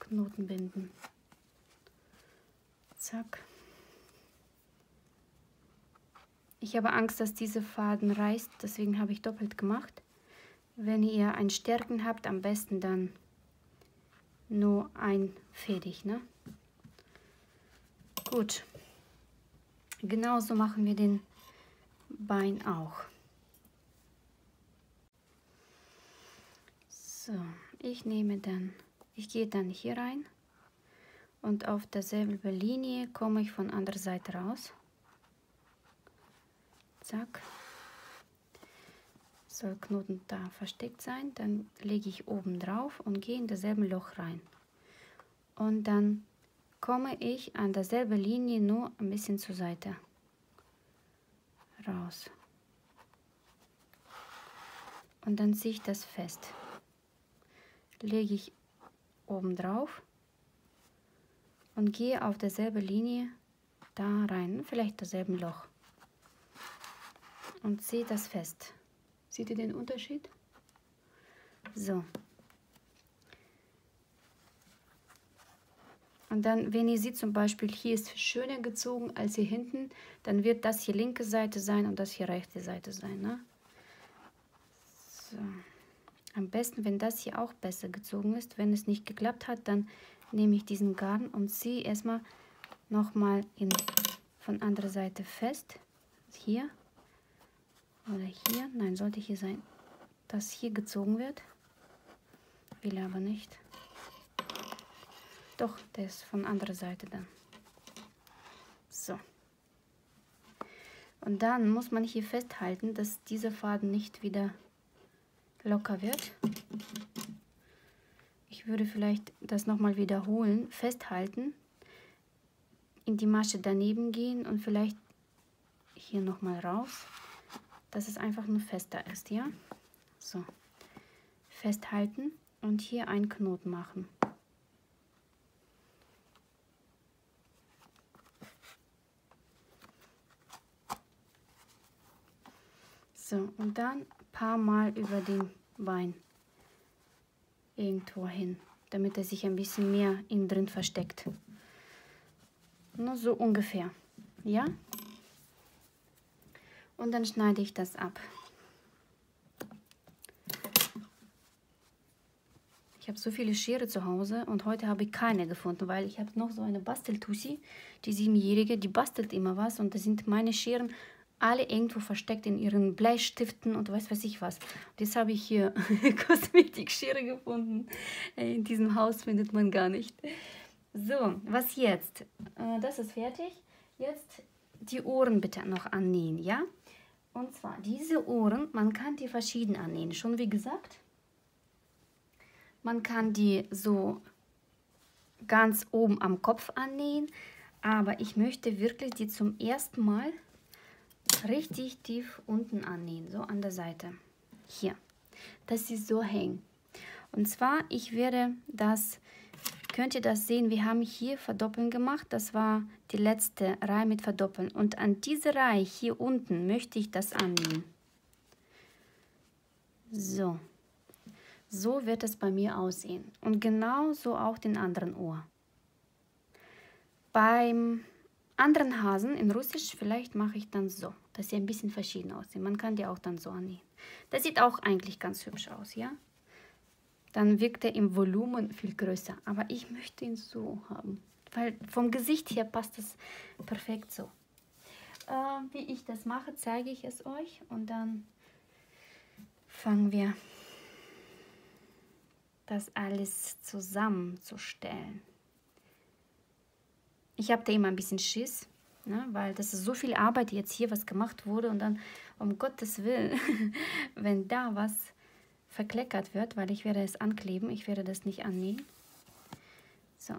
Speaker 1: Knoten binden. Zack. Ich habe Angst, dass diese Faden reißt, deswegen habe ich doppelt gemacht. Wenn ihr ein Stärken habt, am besten dann nur ein fertig, ne? Gut. Genauso machen wir den Bein auch. So, ich nehme dann, ich gehe dann hier rein und auf derselben Linie komme ich von anderer Seite raus. Zack. Soll Knoten da versteckt sein. Dann lege ich oben drauf und gehe in dasselbe Loch rein. Und dann komme ich an derselben Linie nur ein bisschen zur Seite raus. Und dann ziehe ich das fest. Lege ich oben drauf und gehe auf derselben Linie da rein, vielleicht dasselbe Loch und ziehe das fest. Seht ihr den Unterschied? So. Und dann, wenn ihr seht zum Beispiel, hier ist schöner gezogen als hier hinten, dann wird das hier linke Seite sein und das hier rechte Seite sein. Ne? So. Am besten, wenn das hier auch besser gezogen ist. Wenn es nicht geklappt hat, dann nehme ich diesen Garn und ziehe erstmal nochmal von anderer Seite fest. Hier oder hier. Nein, sollte hier sein, dass hier gezogen wird. Will aber nicht. Doch, der ist von anderer Seite dann. So. Und dann muss man hier festhalten, dass dieser Faden nicht wieder locker wird. Ich würde vielleicht das nochmal wiederholen, festhalten, in die Masche daneben gehen und vielleicht hier nochmal raus, dass es einfach nur fester ist, ja? So, festhalten und hier einen Knoten machen. So, und dann ein paar Mal über den Bein irgendwo hin, damit er sich ein bisschen mehr innen drin versteckt. Nur so ungefähr, ja? Und dann schneide ich das ab. Ich habe so viele Schere zu Hause und heute habe ich keine gefunden, weil ich habe noch so eine Basteltussi, die siebenjährige, die bastelt immer was und da sind meine Scheren alle irgendwo versteckt in ihren Bleistiften und weiß weiß ich was. Und jetzt habe ich hier Kosmetikschere gefunden. In diesem Haus findet man gar nicht. So, was jetzt? Äh, das ist fertig. Jetzt die Ohren bitte noch annähen, ja? Und zwar diese Ohren, man kann die verschieden annähen. Schon wie gesagt, man kann die so ganz oben am Kopf annähen, aber ich möchte wirklich die zum ersten Mal richtig tief unten annähen, so an der Seite. Hier, dass sie so hängen. Und zwar, ich werde das, könnt ihr das sehen, wir haben hier Verdoppeln gemacht. Das war die letzte Reihe mit Verdoppeln. Und an diese Reihe hier unten möchte ich das annähen. So. So wird es bei mir aussehen. Und genauso auch den anderen Ohr. Beim anderen Hasen in Russisch, vielleicht mache ich dann so, dass sie ein bisschen verschieden aussehen. Man kann die auch dann so annähen. Das sieht auch eigentlich ganz hübsch aus, ja? Dann wirkt er im Volumen viel größer. Aber ich möchte ihn so haben, weil vom Gesicht her passt es perfekt so. Äh, wie ich das mache, zeige ich es euch und dann fangen wir das alles zusammenzustellen. Ich habe da immer ein bisschen Schiss, ne, weil das ist so viel Arbeit jetzt hier, was gemacht wurde und dann, um Gottes Willen, wenn da was verkleckert wird, weil ich werde es ankleben, ich werde das nicht annähen. So,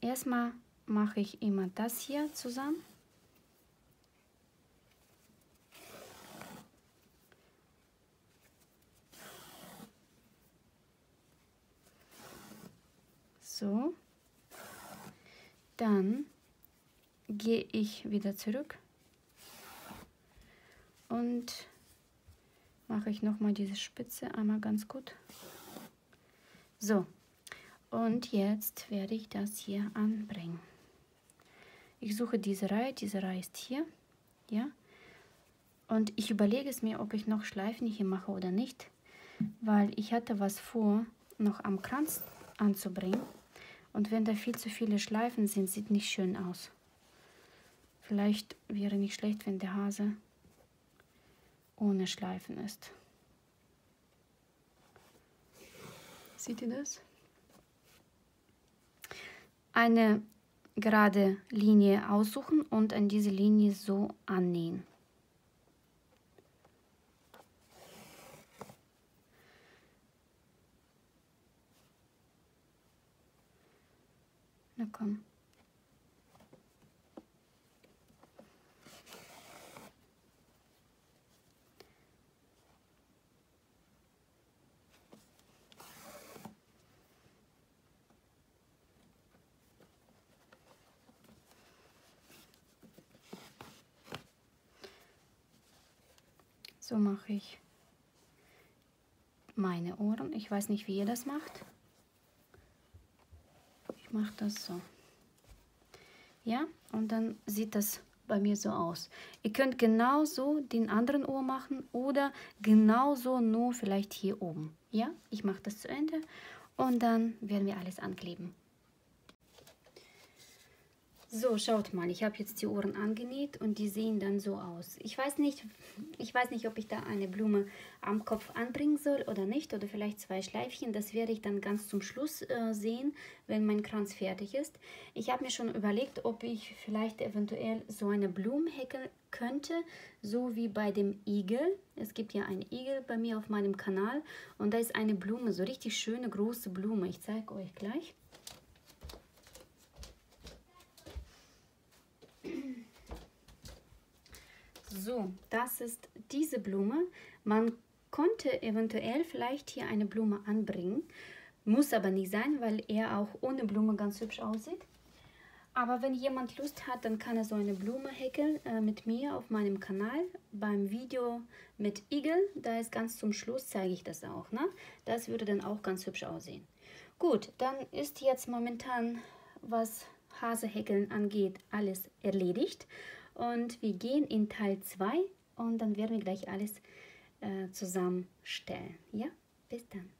Speaker 1: erstmal mache ich immer das hier zusammen. So, dann gehe ich wieder zurück und mache ich nochmal diese Spitze einmal ganz gut. So, und jetzt werde ich das hier anbringen. Ich suche diese Reihe, diese Reihe ist hier, ja. Und ich überlege es mir, ob ich noch Schleifen hier mache oder nicht, weil ich hatte was vor, noch am Kranz anzubringen. Und wenn da viel zu viele Schleifen sind, sieht nicht schön aus. Vielleicht wäre nicht schlecht, wenn der Hase ohne Schleifen ist. Seht ihr das? Eine gerade Linie aussuchen und an diese Linie so annähen. Na komm. So mache ich meine Ohren. Ich weiß nicht, wie ihr das macht. Ich mache das so. Ja, und dann sieht das bei mir so aus. Ihr könnt genauso den anderen Ohr machen oder genauso nur vielleicht hier oben. Ja, ich mache das zu Ende und dann werden wir alles ankleben. So, schaut mal, ich habe jetzt die Ohren angenäht und die sehen dann so aus. Ich weiß nicht, ich weiß nicht, ob ich da eine Blume am Kopf anbringen soll oder nicht oder vielleicht zwei Schleifchen. Das werde ich dann ganz zum Schluss äh, sehen, wenn mein Kranz fertig ist. Ich habe mir schon überlegt, ob ich vielleicht eventuell so eine Blume häkeln könnte, so wie bei dem Igel. Es gibt ja einen Igel bei mir auf meinem Kanal und da ist eine Blume, so richtig schöne große Blume. Ich zeige euch gleich. So, das ist diese Blume. Man konnte eventuell vielleicht hier eine Blume anbringen. Muss aber nicht sein, weil er auch ohne Blume ganz hübsch aussieht. Aber wenn jemand Lust hat, dann kann er so eine Blume häkeln äh, mit mir auf meinem Kanal. Beim Video mit Igel, da ist ganz zum Schluss, zeige ich das auch. Ne? Das würde dann auch ganz hübsch aussehen. Gut, dann ist jetzt momentan, was Hasehäkeln angeht, alles erledigt. Und wir gehen in Teil 2 und dann werden wir gleich alles äh, zusammenstellen. Ja, bis dann.